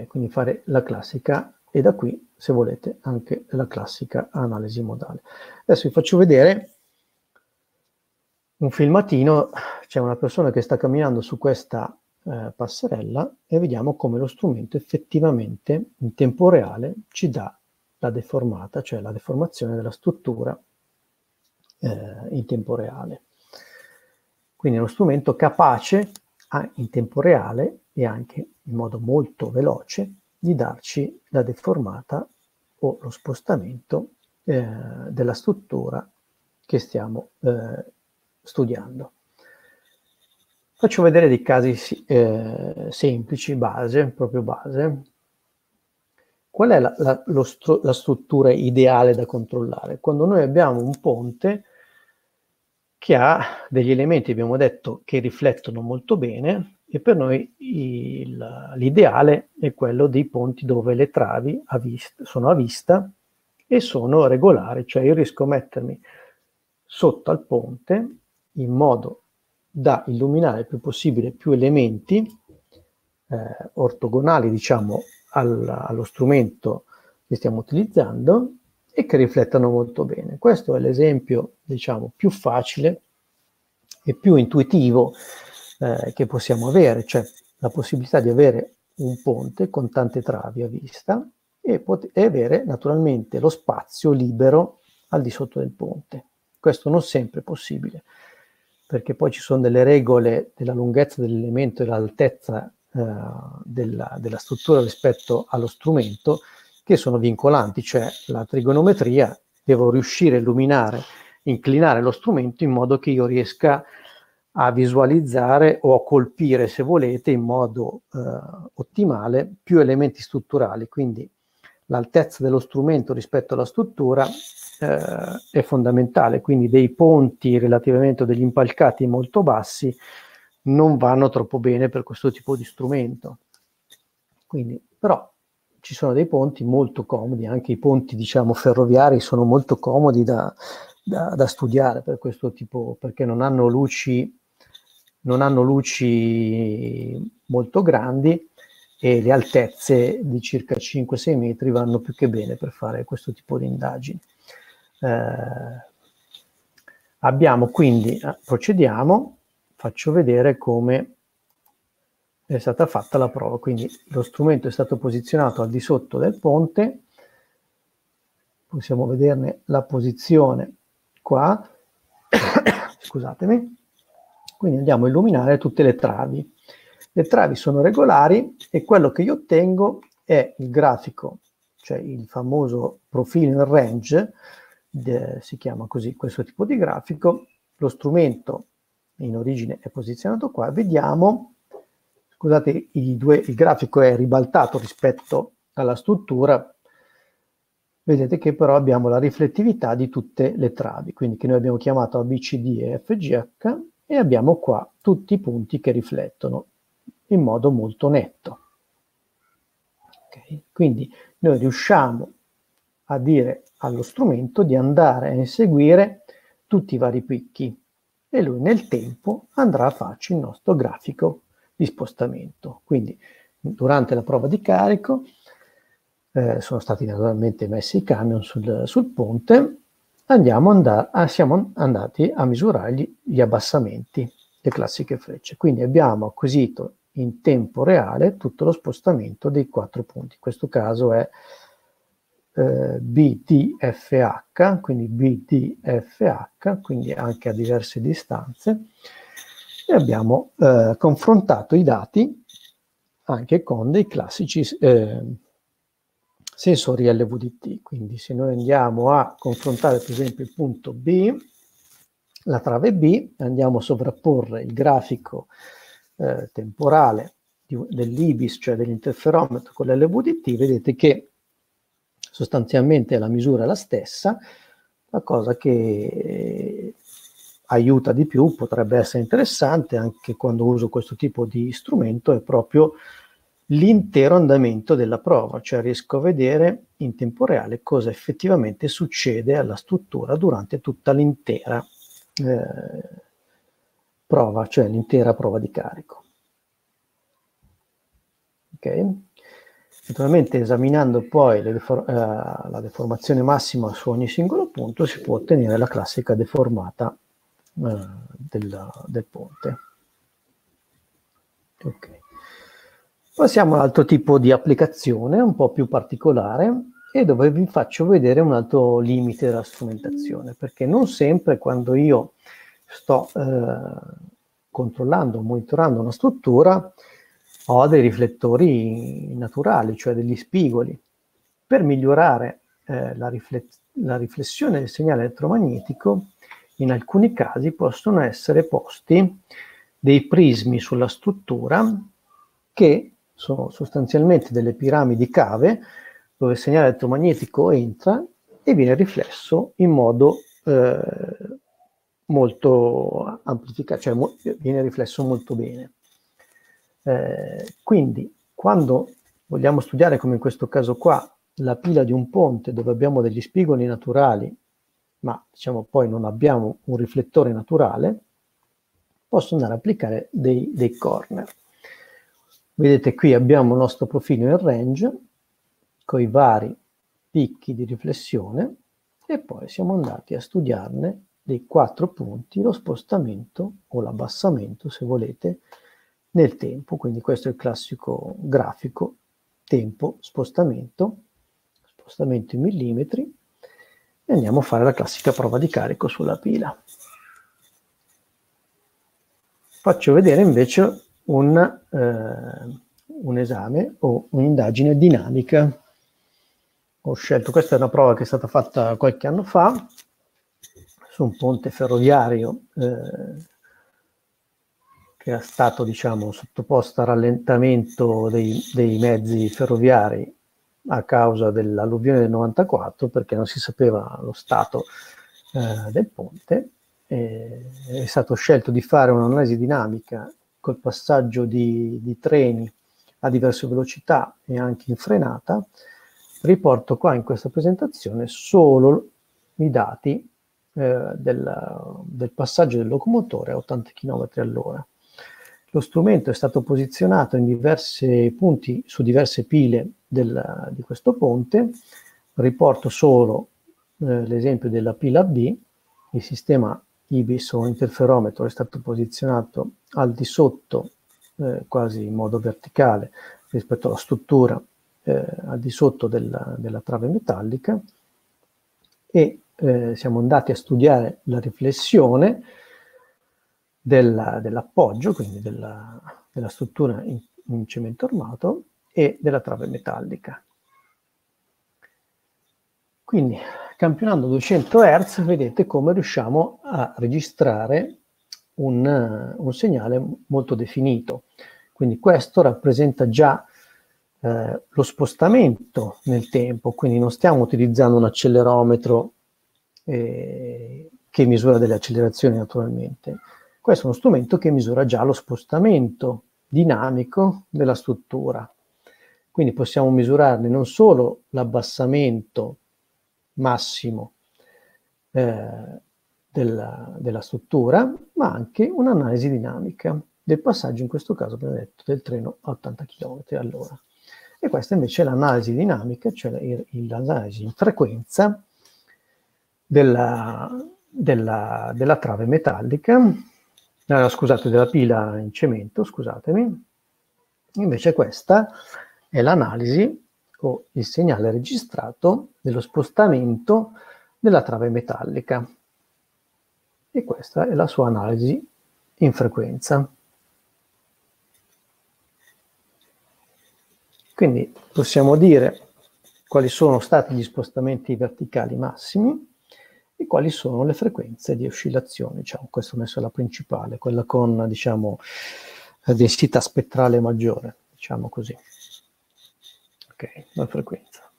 Quindi fare la classica e da qui, se volete, anche la classica analisi modale. Adesso vi faccio vedere un filmatino, c'è una persona che sta camminando su questa eh, passerella e vediamo come lo strumento effettivamente in tempo reale ci dà la deformata, cioè la deformazione della struttura eh, in tempo reale. Quindi è uno strumento capace a, in tempo reale e anche in modo molto veloce di darci la deformata o lo spostamento eh, della struttura che stiamo eh, studiando. Faccio vedere dei casi eh, semplici, base, proprio base, Qual è la, la, stru- la struttura ideale da controllare? Quando noi abbiamo un ponte che ha degli elementi, abbiamo detto, che riflettono molto bene e per noi il, l'ideale è quello dei ponti dove le travi a vista, sono a vista e sono regolari, cioè io riesco a mettermi sotto al ponte in modo da illuminare il più possibile più elementi eh, ortogonali, diciamo, al, allo strumento che stiamo utilizzando e che riflettano molto bene. Questo è l'esempio, diciamo, più facile e più intuitivo eh, che possiamo avere, cioè la possibilità di avere un ponte con tante travi a vista e, pot- e avere naturalmente lo spazio libero al di sotto del ponte. Questo non sempre è possibile, perché poi ci sono delle regole della lunghezza dell'elemento e dell'altezza eh, della, della struttura rispetto allo strumento che sono vincolanti, cioè la trigonometria devo riuscire a illuminare, inclinare lo strumento in modo che io riesca a visualizzare o a colpire, se volete, in modo eh, ottimale più elementi strutturali. Quindi l'altezza dello strumento rispetto alla struttura eh, è fondamentale, quindi dei ponti relativamente a degli impalcati molto bassi non vanno troppo bene per questo tipo di strumento. Quindi, però ci sono dei ponti molto comodi, anche i ponti diciamo ferroviari sono molto comodi da, da, da studiare per questo tipo, perché non hanno luci, non hanno luci molto grandi e le altezze di circa 5-6 metri vanno più che bene per fare questo tipo di indagini. Eh, abbiamo quindi, eh, procediamo, faccio vedere come è stata fatta la prova. Quindi lo strumento è stato posizionato al di sotto del ponte, possiamo vederne la posizione qua, scusatemi, quindi andiamo a illuminare tutte le travi. Le travi sono regolari e quello che io ottengo è il grafico, cioè il famoso profilo in range, de, si chiama così questo tipo di grafico, lo strumento in origine è posizionato qua, vediamo, scusate, due, il grafico è ribaltato rispetto alla struttura, vedete che però abbiamo la riflettività di tutte le travi, quindi che noi abbiamo chiamato ABCD e FGH, e abbiamo qua tutti i punti che riflettono in modo molto netto. Okay? Quindi noi riusciamo a dire allo strumento di andare a inseguire tutti i vari picchi e lui nel tempo andrà a farci il nostro grafico di spostamento. Quindi durante la prova di carico eh, sono stati naturalmente messi i camion sul, sul ponte, andare, ah, siamo andati a misurare gli, gli abbassamenti, le classiche frecce. Quindi abbiamo acquisito in tempo reale tutto lo spostamento dei quattro punti. In questo caso è eh, BDFH, quindi BDFH, quindi anche a diverse distanze, e abbiamo eh, confrontato i dati anche con dei classici eh, sensori LVDT. Quindi se noi andiamo a confrontare per esempio il punto B, la trave B, andiamo a sovrapporre il grafico eh, temporale dell'IBIS, cioè dell'interferometro con l'LVDT, vedete che sostanzialmente la misura è la stessa, la cosa che aiuta di più, potrebbe essere interessante anche quando uso questo tipo di strumento, è proprio l'intero andamento della prova, cioè riesco a vedere in tempo reale cosa effettivamente succede alla struttura durante tutta l'intera eh, prova, cioè l'intera prova di carico. Ok? Naturalmente esaminando poi defor- eh, la deformazione massima su ogni singolo punto si può ottenere la classica deformata eh, del, del, ponte. Okay. Passiamo a un altro tipo di applicazione, un po' più particolare, e dove vi faccio vedere un altro limite della strumentazione, perché non sempre quando io sto eh, controllando, monitorando una struttura, ho dei riflettori naturali, cioè degli spigoli. Per migliorare eh, la, riflet- la riflessione del segnale elettromagnetico, in alcuni casi possono essere posti dei prismi sulla struttura che sono sostanzialmente delle piramidi cave dove il segnale elettromagnetico entra e viene riflesso in modo eh, molto amplificato, cioè mo- viene riflesso molto bene. Eh, quindi, quando vogliamo studiare, come in questo caso qua, la pila di un ponte dove abbiamo degli spigoli naturali, ma diciamo poi non abbiamo un riflettore naturale, posso andare a applicare dei, dei corner. Vedete qui abbiamo il nostro profilo in range con i vari picchi di riflessione e poi siamo andati a studiarne dei quattro punti lo spostamento o l'abbassamento se volete nel tempo. Quindi questo è il classico grafico. Tempo spostamento spostamento in millimetri e andiamo a fare la classica prova di carico sulla pila. Faccio vedere invece un, eh, un esame o un'indagine dinamica. Ho scelto, questa è una prova che è stata fatta qualche anno fa su un ponte ferroviario eh, che è stato diciamo, sottoposto a rallentamento dei, dei mezzi ferroviari a causa dell'alluvione del 94 perché non si sapeva lo stato eh, del ponte. E è stato scelto di fare un'analisi dinamica col passaggio di, di treni a diverse velocità e anche in frenata, riporto qua in questa presentazione solo i dati eh, del, del, passaggio del locomotore a 80 km all'ora. Lo strumento è stato posizionato in diversi punti su diverse pile del, di questo ponte. Riporto solo eh, l'esempio della pila B. Il sistema IBIS o interferometro è stato posizionato al di sotto, eh, quasi in modo verticale, rispetto alla struttura eh, al di sotto della, della trave metallica e eh, siamo andati a studiare la riflessione della, dell'appoggio, quindi della, della struttura in, in, cemento armato, e della trave metallica. Quindi campionando 200 Hz vedete come riusciamo a registrare un, un segnale molto definito. Quindi questo rappresenta già eh, lo spostamento nel tempo, quindi non stiamo utilizzando un accelerometro eh, che misura delle accelerazioni naturalmente. Questo è uno strumento che misura già lo spostamento dinamico della struttura. Quindi possiamo misurarne non solo l'abbassamento massimo eh, della, della, struttura, ma anche un'analisi dinamica del passaggio, in questo caso abbiamo detto, del treno a 80 km all'ora. E questa invece è l'analisi dinamica, cioè l'analisi in frequenza della, della, della trave metallica, eh, scusate, della pila in cemento, scusatemi. Invece questa è l'analisi o il segnale registrato dello spostamento della trave metallica. E questa è la sua analisi in frequenza. Quindi possiamo dire quali sono stati gli spostamenti verticali massimi e quali sono le frequenze di oscillazione. Diciamo, questa ho messo la principale, quella con diciamo, densità spettrale maggiore, diciamo così. Ok, la frequenza.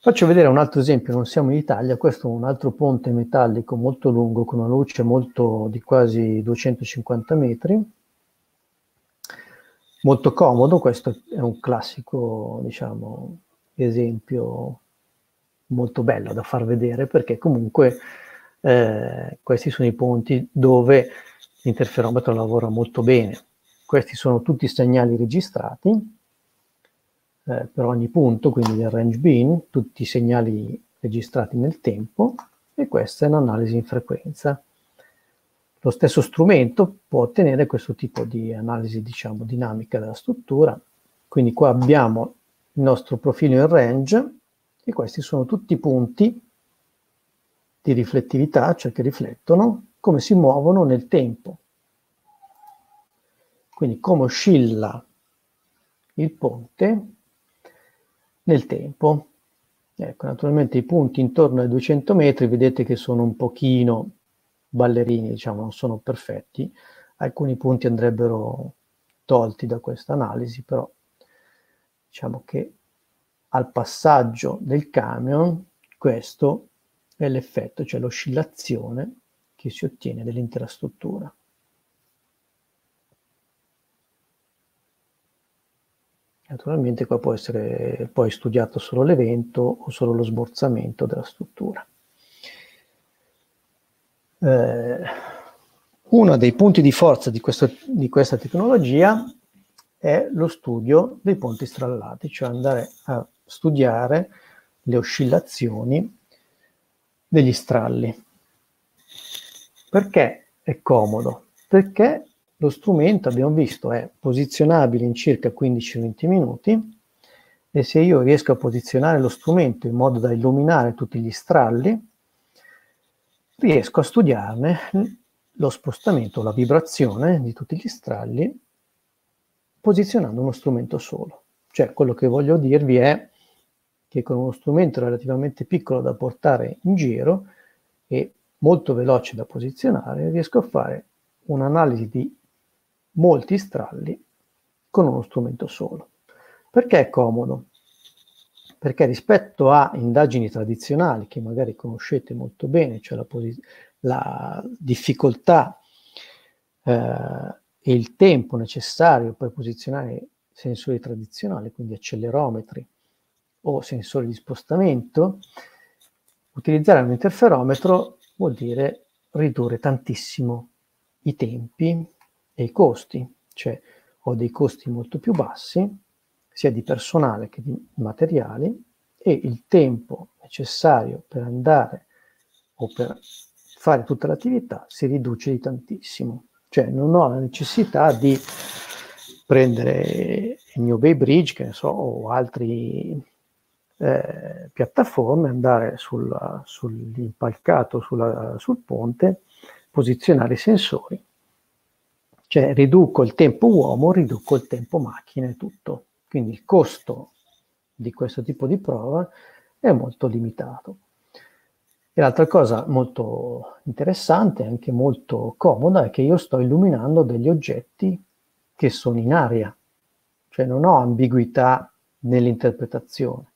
Faccio vedere un altro esempio, non siamo in Italia, questo è un altro ponte metallico molto lungo con una luce molto di quasi 250 metri molto comodo, questo è un classico, diciamo, esempio molto bello da far vedere perché comunque eh, questi sono i punti dove l'interferometro lavora molto bene. Questi sono tutti i segnali registrati eh, per ogni punto, quindi del range bin, tutti i segnali registrati nel tempo e questa è un'analisi in frequenza. Lo stesso strumento può ottenere questo tipo di analisi, diciamo, dinamica della struttura. Quindi qua abbiamo il nostro profilo in range e questi sono tutti i punti di riflettività, cioè che riflettono come si muovono nel tempo. Quindi come oscilla il ponte nel tempo. Ecco, naturalmente i punti intorno ai 200 metri vedete che sono un pochino ballerini, diciamo, non sono perfetti. Alcuni punti andrebbero tolti da questa analisi, però diciamo che al passaggio del camion questo è l'effetto, cioè l'oscillazione che si ottiene dell'intera struttura. Naturalmente qua può essere poi studiato solo l'evento o solo lo smorzamento della struttura eh, uno dei punti di forza di, questo, di questa tecnologia è lo studio dei ponti strallati, cioè andare a studiare le oscillazioni degli stralli. Perché è comodo? Perché lo strumento, abbiamo visto, è posizionabile in circa 15-20 minuti e se io riesco a posizionare lo strumento in modo da illuminare tutti gli stralli, riesco a studiarne lo spostamento, la vibrazione di tutti gli stralli posizionando uno strumento solo. Cioè, quello che voglio dirvi è che con uno strumento relativamente piccolo da portare in giro e molto veloce da posizionare, riesco a fare un'analisi di molti stralli con uno strumento solo. Perché è comodo? perché rispetto a indagini tradizionali che magari conoscete molto bene, cioè la, la difficoltà eh, e il tempo necessario per posizionare sensori tradizionali, quindi accelerometri o sensori di spostamento, utilizzare un interferometro vuol dire ridurre tantissimo i tempi e i costi, cioè ho dei costi molto più bassi sia di personale che di materiali, e il tempo necessario per andare o per fare tutta l'attività si riduce di tantissimo. Cioè non ho la necessità di prendere il mio Bay Bridge, che ne so, o altre eh, piattaforme, andare sul, sull'impalcato, sulla, sul ponte, posizionare i sensori. Cioè riduco il tempo uomo, riduco il tempo macchina e tutto Quindi il costo di questo tipo di prova è molto limitato. E l'altra cosa molto interessante, anche molto comoda, è che io sto illuminando degli oggetti che sono in aria, cioè non ho ambiguità nell'interpretazione.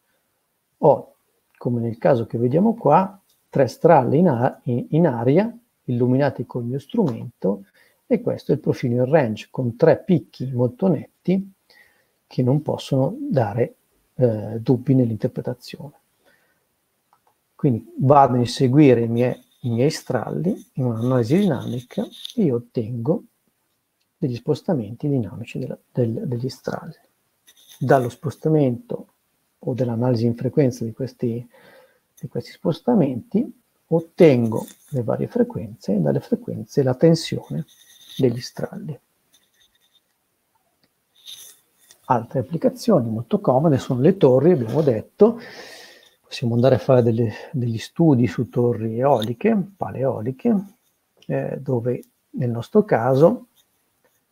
Ho, come nel caso che vediamo qua, tre stralli in, a- in, aria illuminati col mio strumento e questo è il profilo in range con tre picchi molto netti che non possono dare eh, dubbi nell'interpretazione. Quindi vado a inseguire i miei, i miei stralli in un'analisi dinamica e io ottengo degli spostamenti dinamici della, del, degli stralli. Dallo spostamento o dell'analisi in frequenza di questi, di questi spostamenti ottengo le varie frequenze e dalle frequenze la tensione degli stralli. Altre applicazioni molto comode sono le torri, abbiamo detto, possiamo andare a fare delle, degli studi su torri eoliche, paleoliche, eh, dove nel nostro caso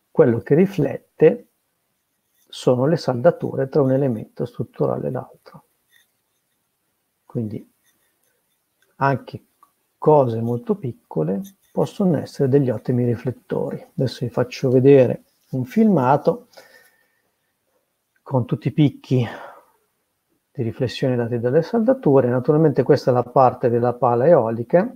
quello che riflette sono le saldature tra un elemento strutturale e l'altro. Quindi anche cose molto piccole possono essere degli ottimi riflettori. Adesso vi faccio vedere un filmato con tutti i picchi di riflessione dati dalle saldature. Naturalmente questa è la parte della pala eolica.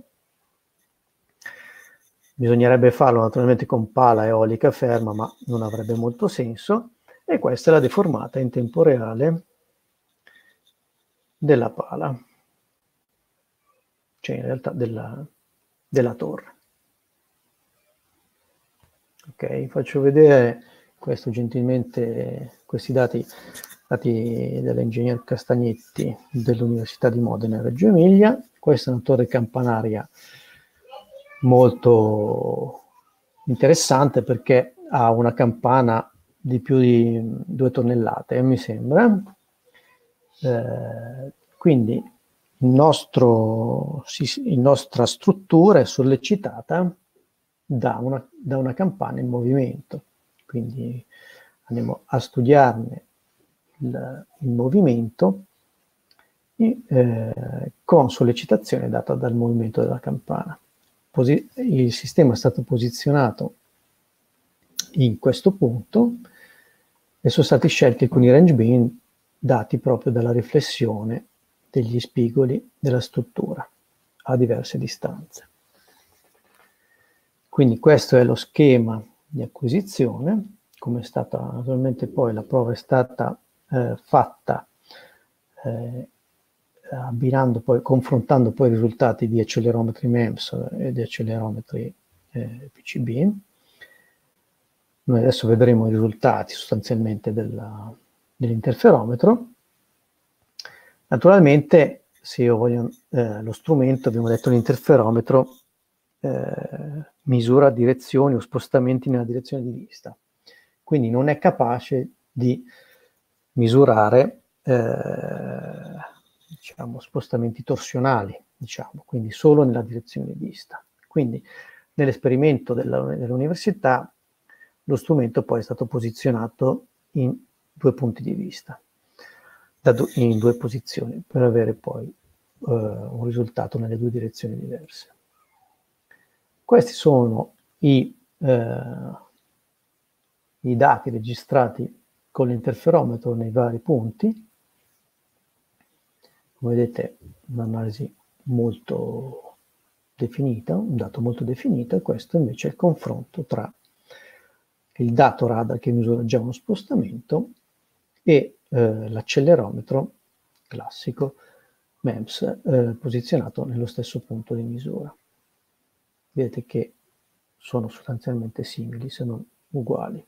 Bisognerebbe farlo naturalmente con pala eolica ferma, ma non avrebbe molto senso. E questa è la deformata in tempo reale della pala cioè in realtà della, della torre. Ok, faccio vedere questo gentilmente, questi dati, dati dell'ingegner Castagnetti dell'Università di Modena Reggio Emilia. Questa è una torre campanaria molto interessante perché ha una campana di più di due tonnellate, mi sembra. Eh, quindi nostro, la nostra struttura è sollecitata da una, da una campana in movimento. Quindi andiamo a studiarne il, il movimento e, eh, con sollecitazione data dal movimento della campana. Posi- il sistema è stato posizionato in questo punto e sono stati scelti alcuni range bin dati proprio dalla riflessione degli spigoli della struttura a diverse distanze. Quindi questo è lo schema di acquisizione, come è stata naturalmente poi la prova è stata eh, fatta eh, abbinando poi, confrontando poi i risultati di accelerometri MEMS e di accelerometri eh, PCB. Noi adesso vedremo i risultati sostanzialmente dell'interferometro Naturalmente, se io voglio eh, lo strumento, abbiamo detto l'interferometro, eh, misura direzioni o spostamenti nella direzione di vista. Quindi non è capace di misurare eh, diciamo, spostamenti torsionali, diciamo, quindi solo nella direzione di vista. Quindi nell'esperimento della, dell'università lo strumento poi è stato posizionato in due punti di vista in due posizioni per avere poi uh, un risultato nelle due direzioni diverse. Questi sono i, uh, i dati registrati con l'interferometro nei vari punti. Come vedete, un'analisi molto definita, un dato molto definito, e questo invece è il confronto tra il dato radar che misura già uno spostamento e eh, l'accelerometro classico MEMS eh, posizionato nello stesso punto di misura. Vedete che sono sostanzialmente simili, se non uguali.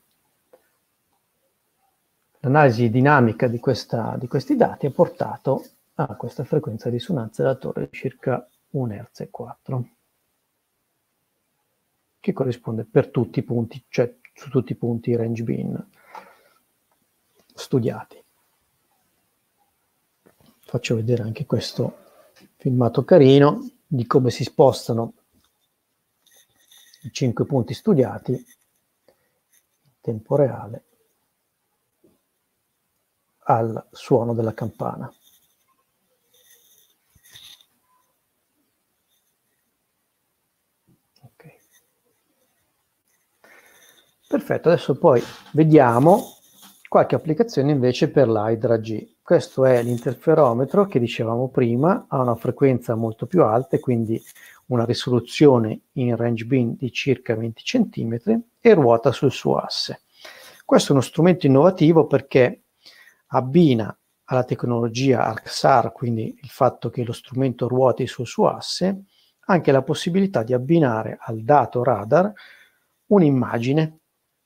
L'analisi dinamica di, questa, di, questi dati ha portato a questa frequenza di risonanza della torre di circa 1 Hz e 4, che corrisponde per tutti i punti, cioè su tutti i punti range bin studiati faccio vedere anche questo filmato carino di come si spostano i cinque punti studiati in tempo reale al suono della campana. Okay. Perfetto, adesso poi vediamo qualche applicazione invece per l'Hydra G. Questo è l'interferometro che dicevamo prima, ha una frequenza molto più alta e quindi una risoluzione in range bin di circa 20 cm e ruota sul suo asse. Questo è uno strumento innovativo perché abbina alla tecnologia ARCSAR, quindi il fatto che lo strumento ruoti sul suo asse, anche la possibilità di abbinare al dato radar un'immagine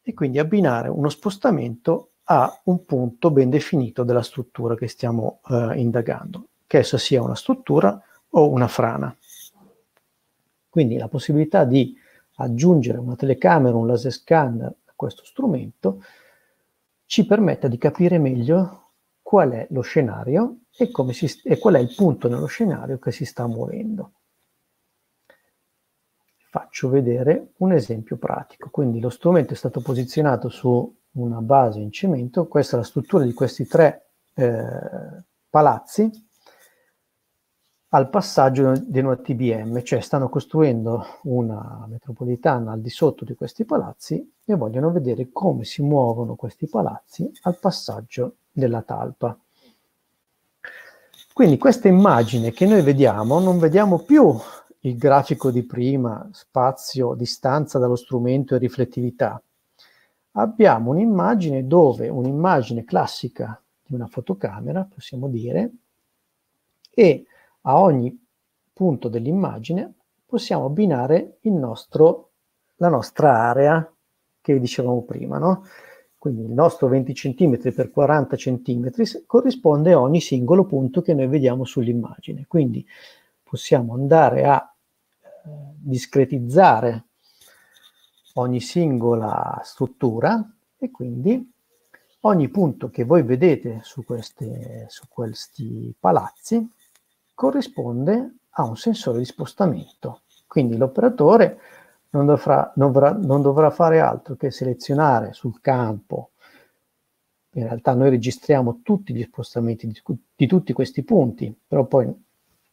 e quindi abbinare uno spostamento a un punto ben definito della struttura che stiamo eh, indagando, che essa sia una struttura o una frana. Quindi la possibilità di aggiungere una telecamera, un laser scanner a questo strumento ci permette di capire meglio qual è lo scenario e, si, e qual è il punto nello scenario che si sta muovendo. Faccio vedere un esempio pratico. Quindi lo strumento è stato posizionato su una base in cemento, questa è la struttura di questi tre eh, palazzi al passaggio di una TBM, cioè stanno costruendo una metropolitana al di sotto di questi palazzi e vogliono vedere come si muovono questi palazzi al passaggio della talpa. Quindi questa immagine che noi vediamo, non vediamo più il grafico di prima, spazio, distanza dallo strumento e riflettività, abbiamo un'immagine dove un'immagine classica di una fotocamera, possiamo dire, e a ogni punto dell'immagine possiamo abbinare nostro, la nostra area che dicevamo prima, no? Quindi il nostro 20 cm per 40 cm corrisponde a ogni singolo punto che noi vediamo sull'immagine. Quindi possiamo andare a eh, discretizzare ogni singola struttura e quindi ogni punto che voi vedete su, queste, su questi palazzi corrisponde a un sensore di spostamento. Quindi l'operatore non dovrà, non, dovrà, non dovrà fare altro che selezionare sul campo in realtà noi registriamo tutti gli spostamenti di, di, tutti questi punti, però poi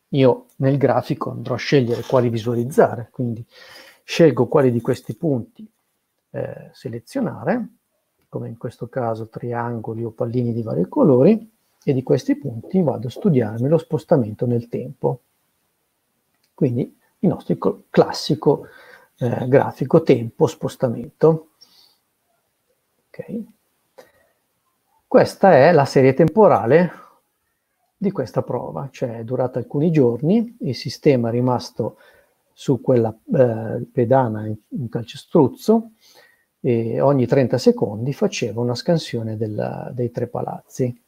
io nel grafico andrò a scegliere quali visualizzare, quindi Scelgo quali di questi punti eh, selezionare, come in questo caso triangoli o pallini di vari colori, e di questi punti vado a studiarmi lo spostamento nel tempo. Quindi il nostro classico eh, grafico tempo-spostamento. Okay. Questa è la serie temporale di questa prova, cioè è durata alcuni giorni, il sistema è rimasto su quella eh, pedana in, in calcestruzzo e ogni 30 secondi faceva una scansione della, dei tre palazzi.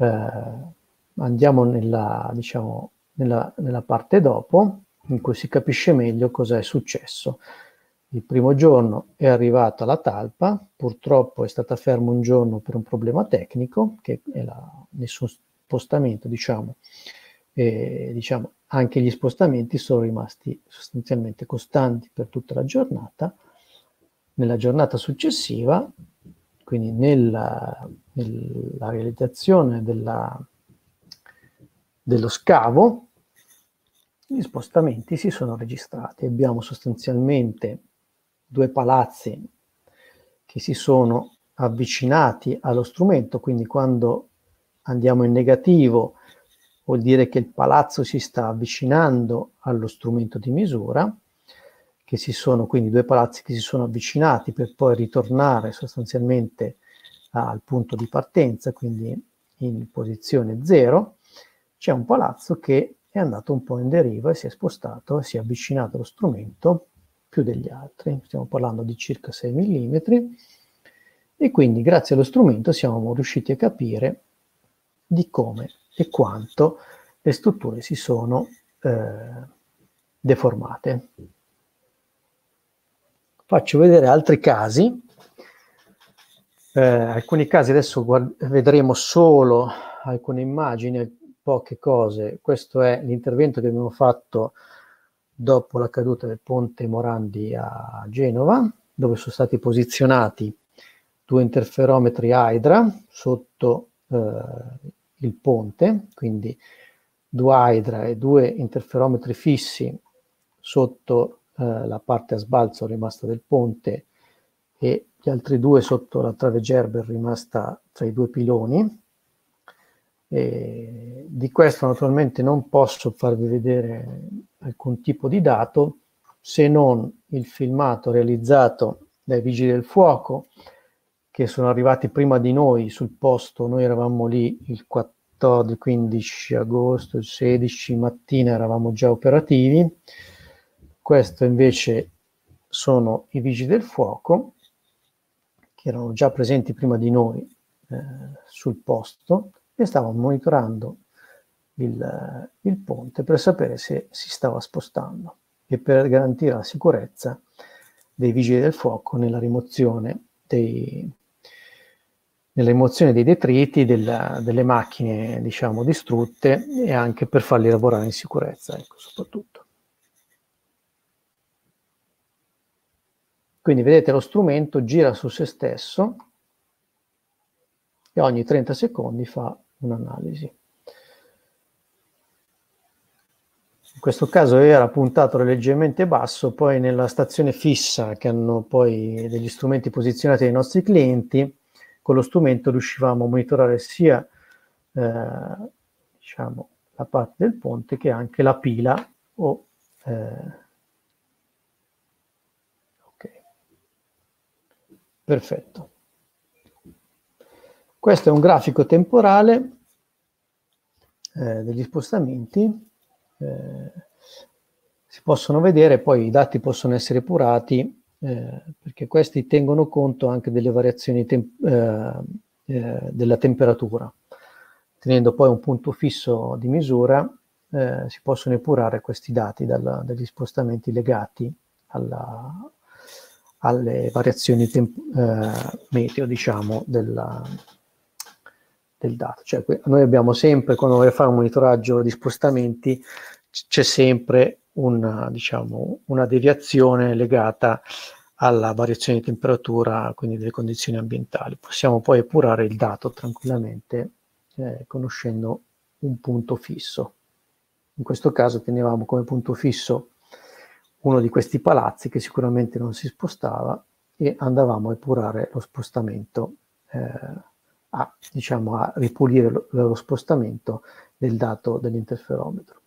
Eh, andiamo nella, diciamo, nella, nella parte dopo, in cui si capisce meglio cosa è successo. Il primo giorno è arrivata la talpa, purtroppo è stata ferma un giorno per un problema tecnico, che è la, nessun spostamento, diciamo, e, diciamo, anche gli spostamenti sono rimasti sostanzialmente costanti per tutta la giornata. Nella giornata successiva, quindi nella, nella realizzazione della, dello scavo, gli spostamenti si sono registrati. Abbiamo sostanzialmente due palazzi che si sono avvicinati allo strumento, quindi quando andiamo in negativo vuol dire che il palazzo si sta avvicinando allo strumento di misura, che si sono quindi due palazzi che si sono avvicinati per poi ritornare sostanzialmente al punto di partenza, quindi in posizione 0, c'è un palazzo che è andato un po' in deriva e si è spostato e si è avvicinato allo strumento più degli altri, stiamo parlando di circa 6 mm, e quindi grazie allo strumento siamo riusciti a capire di come e quanto le strutture si sono eh, deformate. Faccio vedere altri casi. Eh, alcuni casi adesso vedremo solo alcune immagini, poche cose. Questo è l'intervento che abbiamo fatto dopo la caduta del ponte Morandi a Genova, dove sono stati posizionati due interferometri Hydra sotto eh, il ponte, quindi due Hydra e due interferometri fissi sotto eh, la parte a sbalzo rimasta del ponte e gli altri due sotto la trave Gerber rimasta tra i due piloni. E di questo naturalmente non posso farvi vedere alcun tipo di dato se non il filmato realizzato dai vigili del fuoco che sono arrivati prima di noi sul posto, noi eravamo lì il 14, 15 agosto, il 16 mattina eravamo già operativi, questo invece sono i vigili del fuoco che erano già presenti prima di noi eh, sul posto e stavano monitorando il, il, ponte per sapere se si stava spostando e per garantire la sicurezza dei vigili del fuoco nella rimozione dei, nella rimozione dei detriti della, delle macchine diciamo distrutte e anche per farli lavorare in sicurezza ecco, soprattutto Quindi vedete lo strumento gira su se stesso e ogni 30 secondi fa un'analisi. In questo caso era puntato leggermente basso, poi nella stazione fissa che hanno poi degli strumenti posizionati ai nostri clienti, con lo strumento riuscivamo a monitorare sia eh, diciamo, la parte del ponte che anche la pila o eh, Perfetto. Questo è un grafico temporale eh, degli spostamenti. Eh, si possono vedere, poi i dati possono essere epurati eh, perché questi tengono conto anche delle variazioni tem- eh, eh, della temperatura. Tenendo poi un punto fisso di misura, eh, si possono epurare questi dati dalla, dagli spostamenti legati alla, alle variazioni eh, meteo, diciamo, della, del dato. Cioè, noi abbiamo sempre, quando vogliamo fare un monitoraggio di spostamenti, c'è sempre una, diciamo, una deviazione legata alla variazione di temperatura, quindi delle condizioni ambientali. Possiamo poi epurare il dato tranquillamente eh, conoscendo un punto fisso. In questo caso tenevamo come punto fisso uno di questi palazzi che sicuramente non si spostava e andavamo a epurare lo spostamento, eh, a, diciamo, a ripulire lo, lo spostamento del dato dell'interferometro.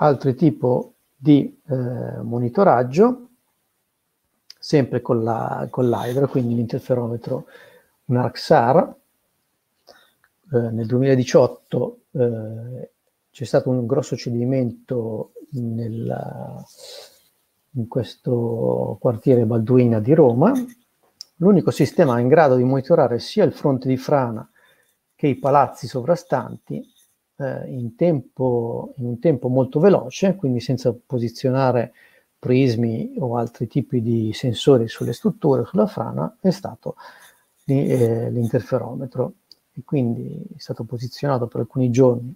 Altro tipo di eh, monitoraggio, sempre con, la, con l'Hydra, quindi l'interferometro, un ARCSAR, eh, nel 2018 eh, c'è stato un grosso cedimento nella, in questo quartiere Balduina di Roma. L'unico sistema in grado di monitorare sia il fronte di frana che i palazzi sovrastanti eh, in, tempo, in un tempo molto veloce, quindi senza posizionare prismi o altri tipi di sensori sulle strutture, sulla frana, è stato eh, l'interferometro. E quindi è stato posizionato per alcuni giorni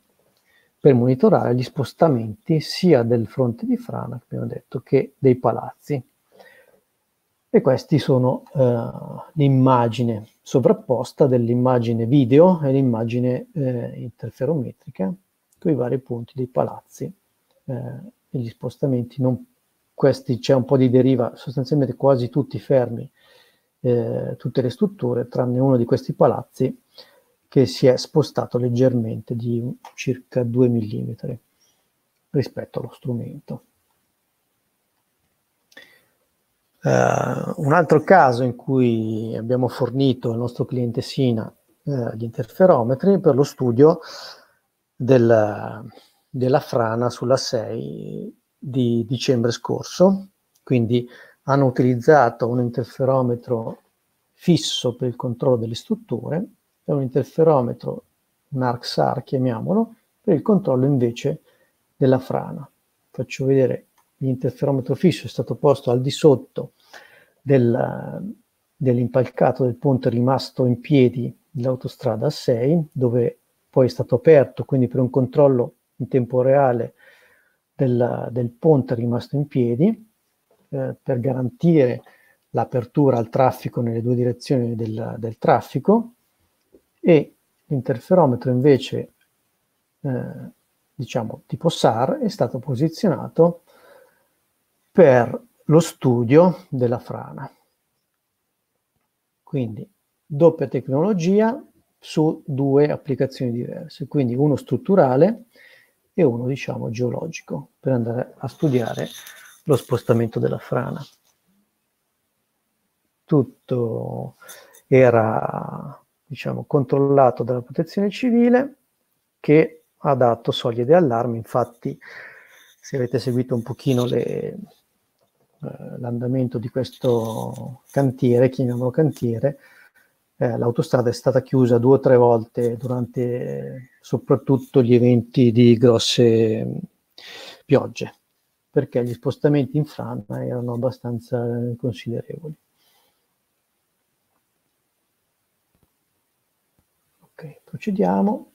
per monitorare gli spostamenti sia del fronte di frana, abbiamo detto, che dei palazzi. E questi sono eh, l'immagine sovrapposta dell'immagine video e l'immagine eh, interferometrica con i vari punti dei palazzi eh, e gli spostamenti. Non, questi c'è un po' di deriva, sostanzialmente quasi tutti fermi, eh, tutte le strutture, tranne uno di questi palazzi che si è spostato leggermente di circa 2 mm rispetto allo strumento. Uh, un altro caso in cui abbiamo fornito al nostro cliente Sina uh, gli interferometri per lo studio del, della frana sulla 6 di dicembre scorso, quindi hanno utilizzato un interferometro fisso per il controllo delle strutture è un interferometro, un ARCSAR chiamiamolo, per il controllo invece della frana. Faccio vedere l'interferometro fisso è stato posto al di sotto del, dell'impalcato del ponte rimasto in piedi dell'autostrada 6, dove poi è stato aperto, quindi per un controllo in tempo reale del, del ponte rimasto in piedi, eh, per garantire l'apertura al traffico nelle due direzioni del, del traffico e l'interferometro invece, eh, diciamo tipo SAR, è stato posizionato per lo studio della frana. Quindi doppia tecnologia su due applicazioni diverse, quindi uno strutturale e uno diciamo geologico per andare a studiare lo spostamento della frana. Tutto era diciamo, controllato dalla protezione civile che ha dato soglie di allarme, infatti se avete seguito un pochino le, eh, l'andamento di questo cantiere, chiamiamolo cantiere, eh, l'autostrada è stata chiusa due o tre volte durante soprattutto gli eventi di grosse piogge, perché gli spostamenti in frana erano abbastanza considerevoli. Ok, procediamo.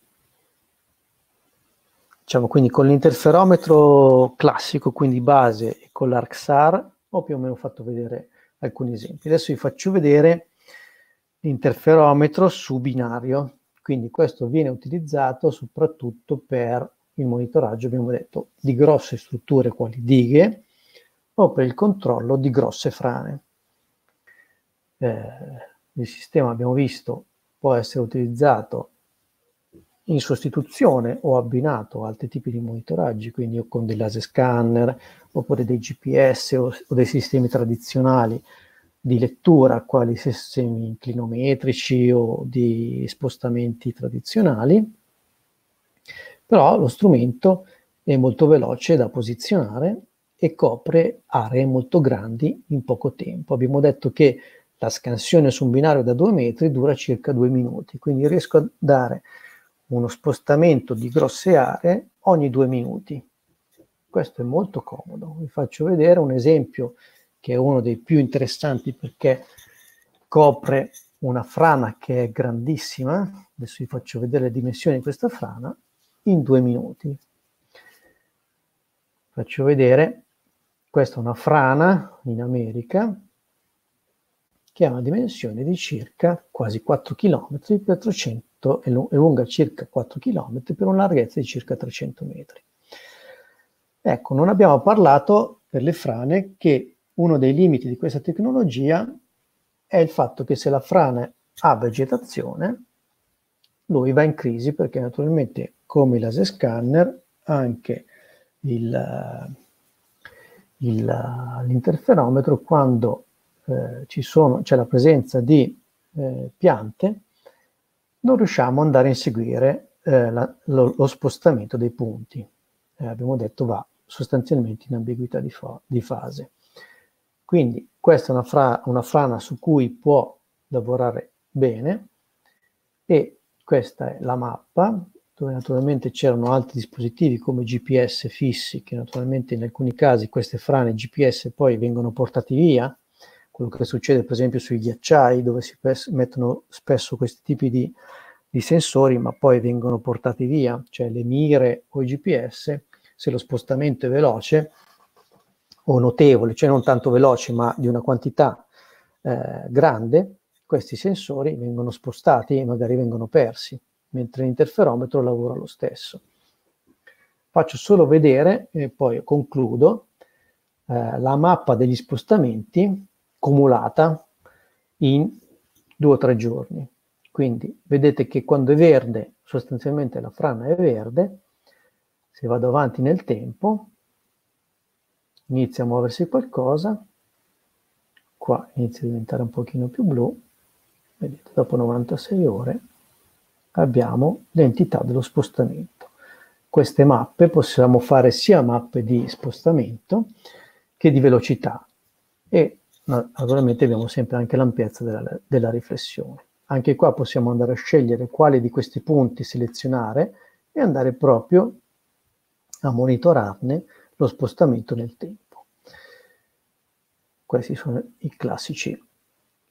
Diciamo quindi con l'interferometro classico, quindi base, e con l'ARCSAR, ho più o meno fatto vedere alcuni esempi. Adesso vi faccio vedere l'interferometro su binario, quindi questo viene utilizzato soprattutto per il monitoraggio, abbiamo detto, di grosse strutture quali dighe o per il controllo di grosse frane. Eh, il sistema, abbiamo visto, può essere utilizzato in sostituzione o abbinato a altri tipi di monitoraggi, quindi con dei laser scanner, oppure dei GPS o, o dei sistemi tradizionali di lettura, quali sistemi inclinometrici o di spostamenti tradizionali, però lo strumento è molto veloce da posizionare e copre aree molto grandi in poco tempo. Abbiamo detto che la scansione su un binario da due metri dura circa due minuti, quindi riesco a dare uno spostamento di grosse aree ogni due minuti. Questo è molto comodo. Vi faccio vedere un esempio che è uno dei più interessanti perché copre una frana che è grandissima. Adesso vi faccio vedere le dimensioni di questa frana in due minuti. Faccio vedere, questa è una frana in America che ha una dimensione di circa quasi 4 km per 300 è lunga circa 4 km per una larghezza di circa 300 metri. Ecco, non abbiamo parlato per le frane che uno dei limiti di questa tecnologia è il fatto che se la frana ha vegetazione, lui va in crisi perché naturalmente come i laser scanner anche l'interferometro quando sono, c'è la presenza di eh, piante non riusciamo ad andare a inseguire eh, la, lo, lo, spostamento dei punti. Eh, abbiamo detto va sostanzialmente in ambiguità di, fa, di fase. Quindi questa è una, fra, una frana su cui può lavorare bene e questa è la mappa dove naturalmente c'erano altri dispositivi come GPS fissi che naturalmente in alcuni casi queste frane GPS poi vengono portati via, quello che succede per esempio sui ghiacciai dove si mettono spesso questi tipi di, di sensori ma poi vengono portati via, cioè le mire o i GPS, se lo spostamento è veloce o notevole, cioè non tanto veloce ma di una quantità eh, grande, questi sensori vengono spostati e magari vengono persi, mentre l'interferometro lavora lo stesso. Faccio solo vedere, e poi concludo, eh, la mappa degli spostamenti cumulata in due o tre giorni. Quindi vedete che quando è verde, sostanzialmente la frana è verde, se vado avanti nel tempo, inizia a muoversi qualcosa, qua inizia a diventare un pochino più blu, vedete, dopo 96 ore abbiamo l'entità dello spostamento. Queste mappe possiamo fare sia mappe di spostamento che di velocità e naturalmente abbiamo sempre anche l'ampiezza della, della riflessione. Anche qua possiamo andare a scegliere quali di questi punti selezionare e andare proprio a monitorarne lo spostamento nel tempo. Questi sono i classici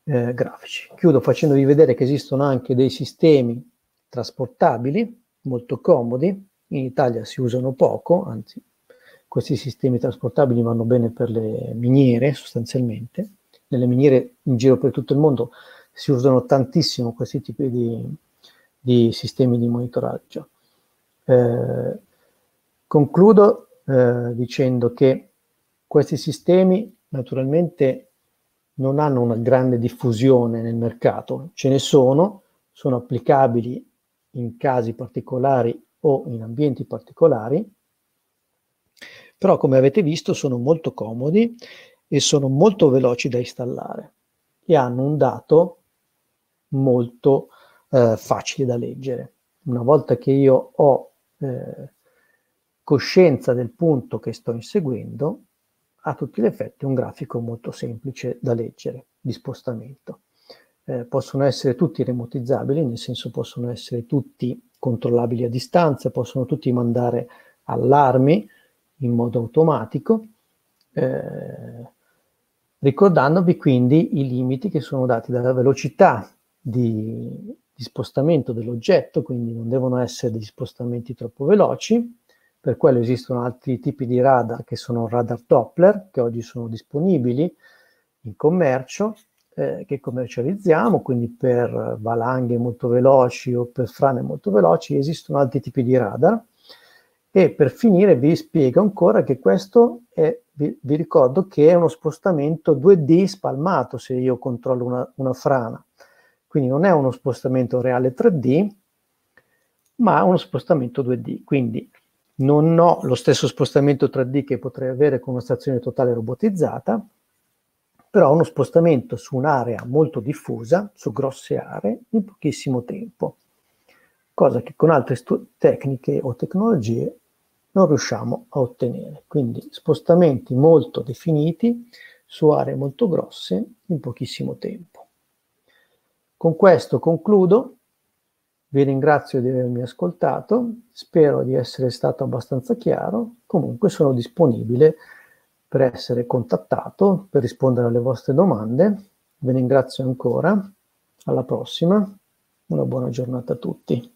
eh, grafici. Chiudo facendovi vedere che esistono anche dei sistemi trasportabili molto comodi, in Italia si usano poco, anzi questi sistemi trasportabili vanno bene per le miniere sostanzialmente, nelle miniere in giro per tutto il mondo si usano tantissimo questi tipi di, di sistemi di monitoraggio. Eh, concludo eh, dicendo che questi sistemi naturalmente non hanno una grande diffusione nel mercato, ce ne sono, sono applicabili in casi particolari o in ambienti particolari, però come avete visto sono molto comodi e sono molto veloci da installare e hanno un dato molto eh, facile da leggere. Una volta che io ho eh, coscienza del punto che sto inseguendo, a tutti gli effetti un grafico molto semplice da leggere di spostamento. Eh, possono essere tutti remotizzabili, nel senso possono essere tutti controllabili a distanza, possono tutti mandare allarmi in modo automatico, eh, ricordandovi quindi i limiti che sono dati dalla velocità di, di spostamento dell'oggetto, quindi non devono essere degli spostamenti troppo veloci, per quello esistono altri tipi di radar che sono radar Doppler, che oggi sono disponibili in commercio, eh, che commercializziamo, quindi per valanghe molto veloci o per frane molto veloci esistono altri tipi di radar. E per finire vi spiego ancora che questo è, vi, vi ricordo che è uno spostamento 2D spalmato se io controllo una, una frana. Quindi non è uno spostamento reale 3D, ma uno spostamento 2D. Quindi non ho lo stesso spostamento 3D che potrei avere con una stazione totale robotizzata, però uno spostamento su un'area molto diffusa, su grosse aree, in pochissimo tempo, cosa che con altre tecniche o tecnologie non riusciamo a ottenere. Quindi spostamenti molto definiti su aree molto grosse in pochissimo tempo. Con questo concludo vi ringrazio di avermi ascoltato, spero di essere stato abbastanza chiaro, comunque sono disponibile per essere contattato, per rispondere alle vostre domande. Vi ringrazio ancora, alla prossima, una buona giornata a tutti.